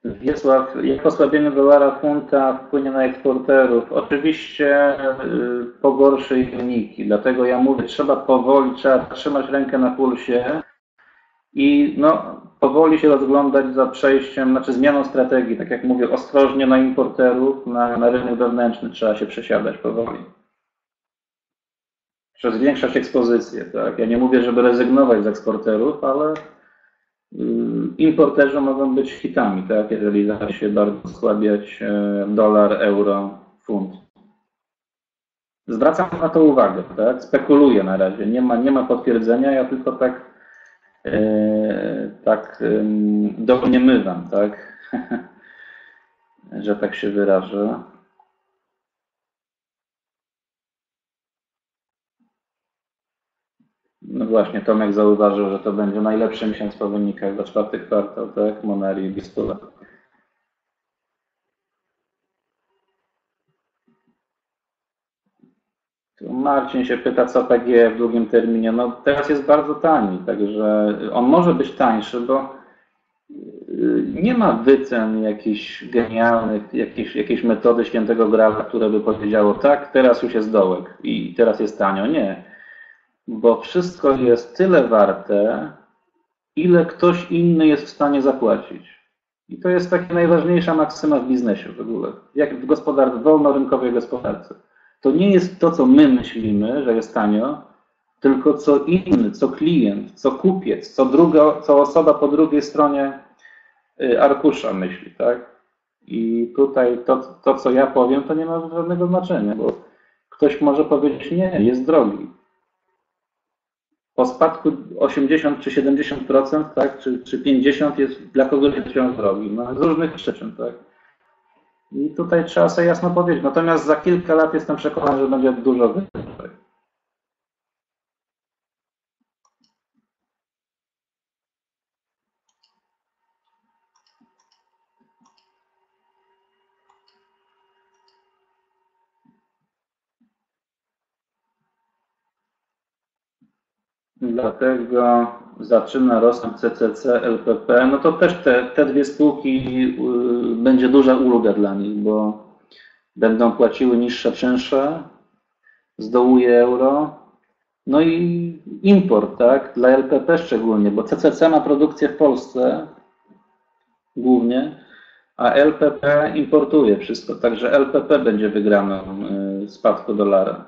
Wiesław, jak osłabienie dolara funta wpłynie na eksporterów? Oczywiście y, pogorszy ich wyniki, dlatego ja mówię, trzeba powoli, trzeba trzymać rękę na pulsie i no, powoli się rozglądać za przejściem, znaczy zmianą strategii, tak jak mówię, ostrożnie na importerów, na, na rynek wewnętrzny trzeba się przesiadać powoli. Trzeba zwiększać ekspozycję, tak? Ja nie mówię, żeby rezygnować z eksporterów, ale Y, importerzy mogą być hitami, tak? jeżeli zacznie się bardzo osłabiać e, dolar, euro, funt. Zwracam na to uwagę, tak? spekuluję na razie, nie ma, nie ma potwierdzenia, ja tylko tak, tak e, domniemywam, tak? że tak się wyrażę. No właśnie, Tomek zauważył, że to będzie najlepszy miesiąc po wynikach za czwarty kwartał, tak? Moneri i Bistula. Marcin się pyta, co PG w długim terminie. No teraz jest bardzo tani, także on może być tańszy, bo y, nie ma wycen jakichś genialnych, jakiejś, jakiejś metody świętego grala, które by powiedziało, tak, teraz już jest dołek i teraz jest tanio. Nie bo wszystko jest tyle warte, ile ktoś inny jest w stanie zapłacić. I to jest taka najważniejsza maksyma w biznesie w ogóle, jak w gospodarce, wolnorynkowej gospodarce. To nie jest to, co my myślimy, że jest tanio, tylko co inny, co klient, co kupiec, co, druga, co osoba po drugiej stronie y, arkusza myśli, tak? I tutaj to, to, co ja powiem, to nie ma żadnego znaczenia, bo ktoś może powiedzieć, nie, jest drogi po spadku 80 czy 70%, tak, czy, czy 50% jest dla kogoś wciąż drogi, no, z różnych przyczyn, tak. I tutaj trzeba sobie jasno powiedzieć. Natomiast za kilka lat jestem przekonany, że będzie dużo wyżej. Dlatego zaczyna rosnąć CCC, LPP, no to też te, te dwie spółki y, będzie duża ulga dla nich, bo będą płaciły niższe czynsze, zdołuje euro, no i import, tak, dla LPP szczególnie, bo CCC ma produkcję w Polsce głównie, a LPP importuje wszystko, także LPP będzie wygraną y, spadku dolara.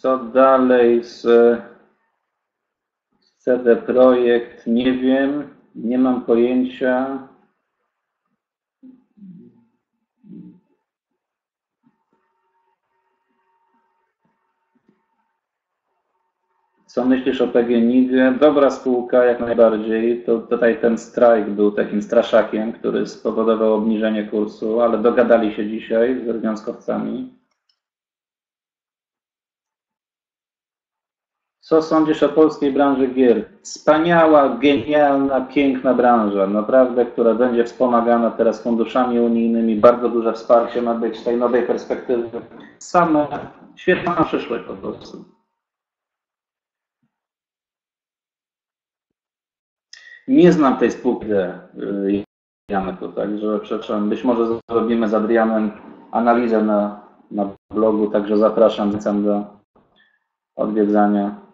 Co dalej z CD Projekt? Nie wiem, nie mam pojęcia. Co myślisz o PGNiG? Dobra spółka, jak najbardziej. To tutaj ten strajk był takim straszakiem, który spowodował obniżenie kursu, ale dogadali się dzisiaj ze związkowcami. Co sądzisz o polskiej branży gier? Wspaniała, genialna, piękna branża, naprawdę, która będzie wspomagana teraz funduszami unijnymi. Bardzo duże wsparcie ma być tej nowej perspektywy. Same świetna przyszłość po prostu. Nie znam tej spółki, y, Janek, także przepraszam, być może zrobimy z Adrianem analizę na, na blogu, także zapraszam do odwiedzania.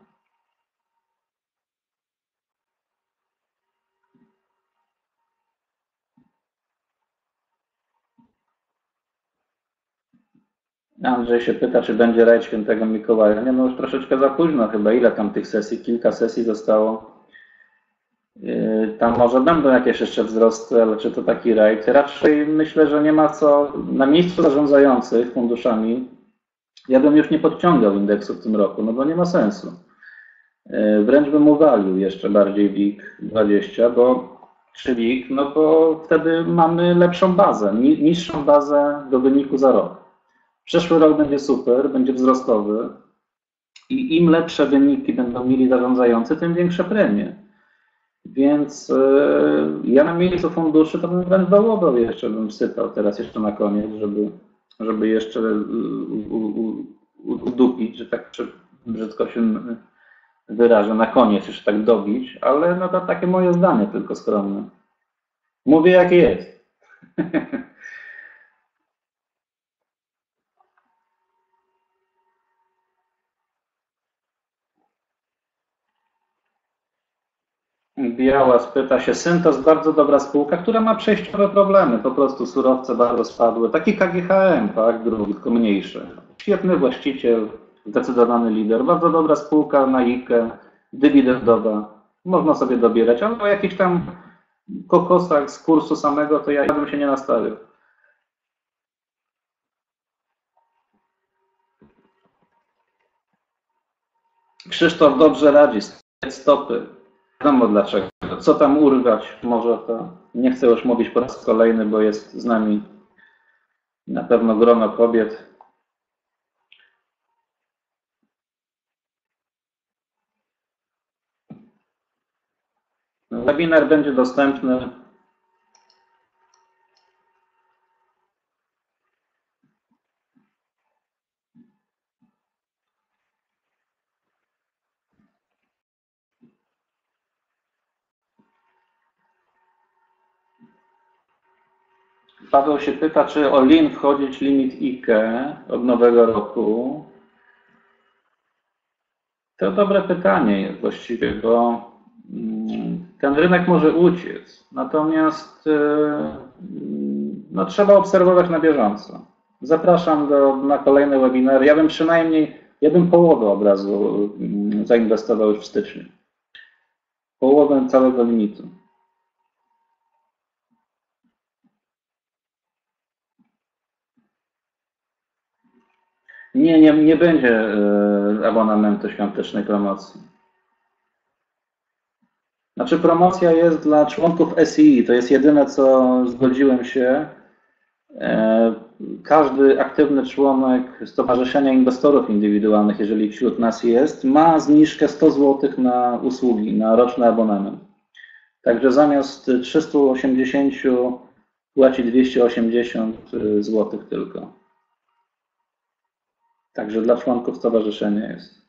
Andrzej się pyta, czy będzie rajd świętego Mikołaja. Nie, no już troszeczkę za późno chyba. Ile tam tych sesji? Kilka sesji zostało. Yy, tam może będą jakieś jeszcze wzrosty, ale czy to taki rajd? Raczej myślę, że nie ma co na miejscu zarządzających funduszami. Ja bym już nie podciągał indeksu w tym roku, no bo nie ma sensu. Yy, wręcz bym uwalił jeszcze bardziej WIG 20, bo czy WIG, no bo wtedy mamy lepszą bazę, niższą bazę do wyniku za rok. Przyszły rok będzie super, będzie wzrostowy i im lepsze wyniki będą mieli zarządzający, tym większe premie. Więc yy, ja na miejscu funduszy to bym wręcz wałował jeszcze, bym sypał teraz jeszcze na koniec, żeby, żeby jeszcze udupić, że tak brzydko się wyrażę, na koniec jeszcze tak dobić, ale no to takie moje zdanie tylko skromne. Mówię jak jest. Biała spyta się, Syn to jest bardzo dobra spółka, która ma przejściowe problemy, po prostu surowce bardzo spadły. Taki KGHM, tak, drugi, tylko mniejszy. Świetny właściciel, zdecydowany lider, bardzo dobra spółka na IKE, dywidendowa. Można sobie dobierać, ale o jakichś tam kokosach z kursu samego, to ja bym się nie nastawił. Krzysztof dobrze radzi, stopy. Wiadomo dlaczego. Co tam urwać? Może to nie chcę już mówić po raz kolejny, bo jest z nami na pewno grono kobiet. Webinar będzie dostępny Paweł się pyta, czy o LIN wchodzić limit IKE od nowego roku. To dobre pytanie jest właściwie, bo mm, ten rynek może uciec. Natomiast y, no, trzeba obserwować na bieżąco. Zapraszam do, na kolejne webinary. Ja bym przynajmniej, ja bym połowę obrazu mm, zainwestował już w styczniu. Połowę całego limitu. Nie, nie, nie będzie e, abonamentu świątecznej promocji. Znaczy promocja jest dla członków SI, to jest jedyne, co zgodziłem się. E, każdy aktywny członek Stowarzyszenia Inwestorów Indywidualnych, jeżeli wśród nas jest, ma zniżkę 100 zł na usługi, na roczny abonament. Także zamiast 380 płaci 280 zł tylko. Także dla członków stowarzyszenia jest.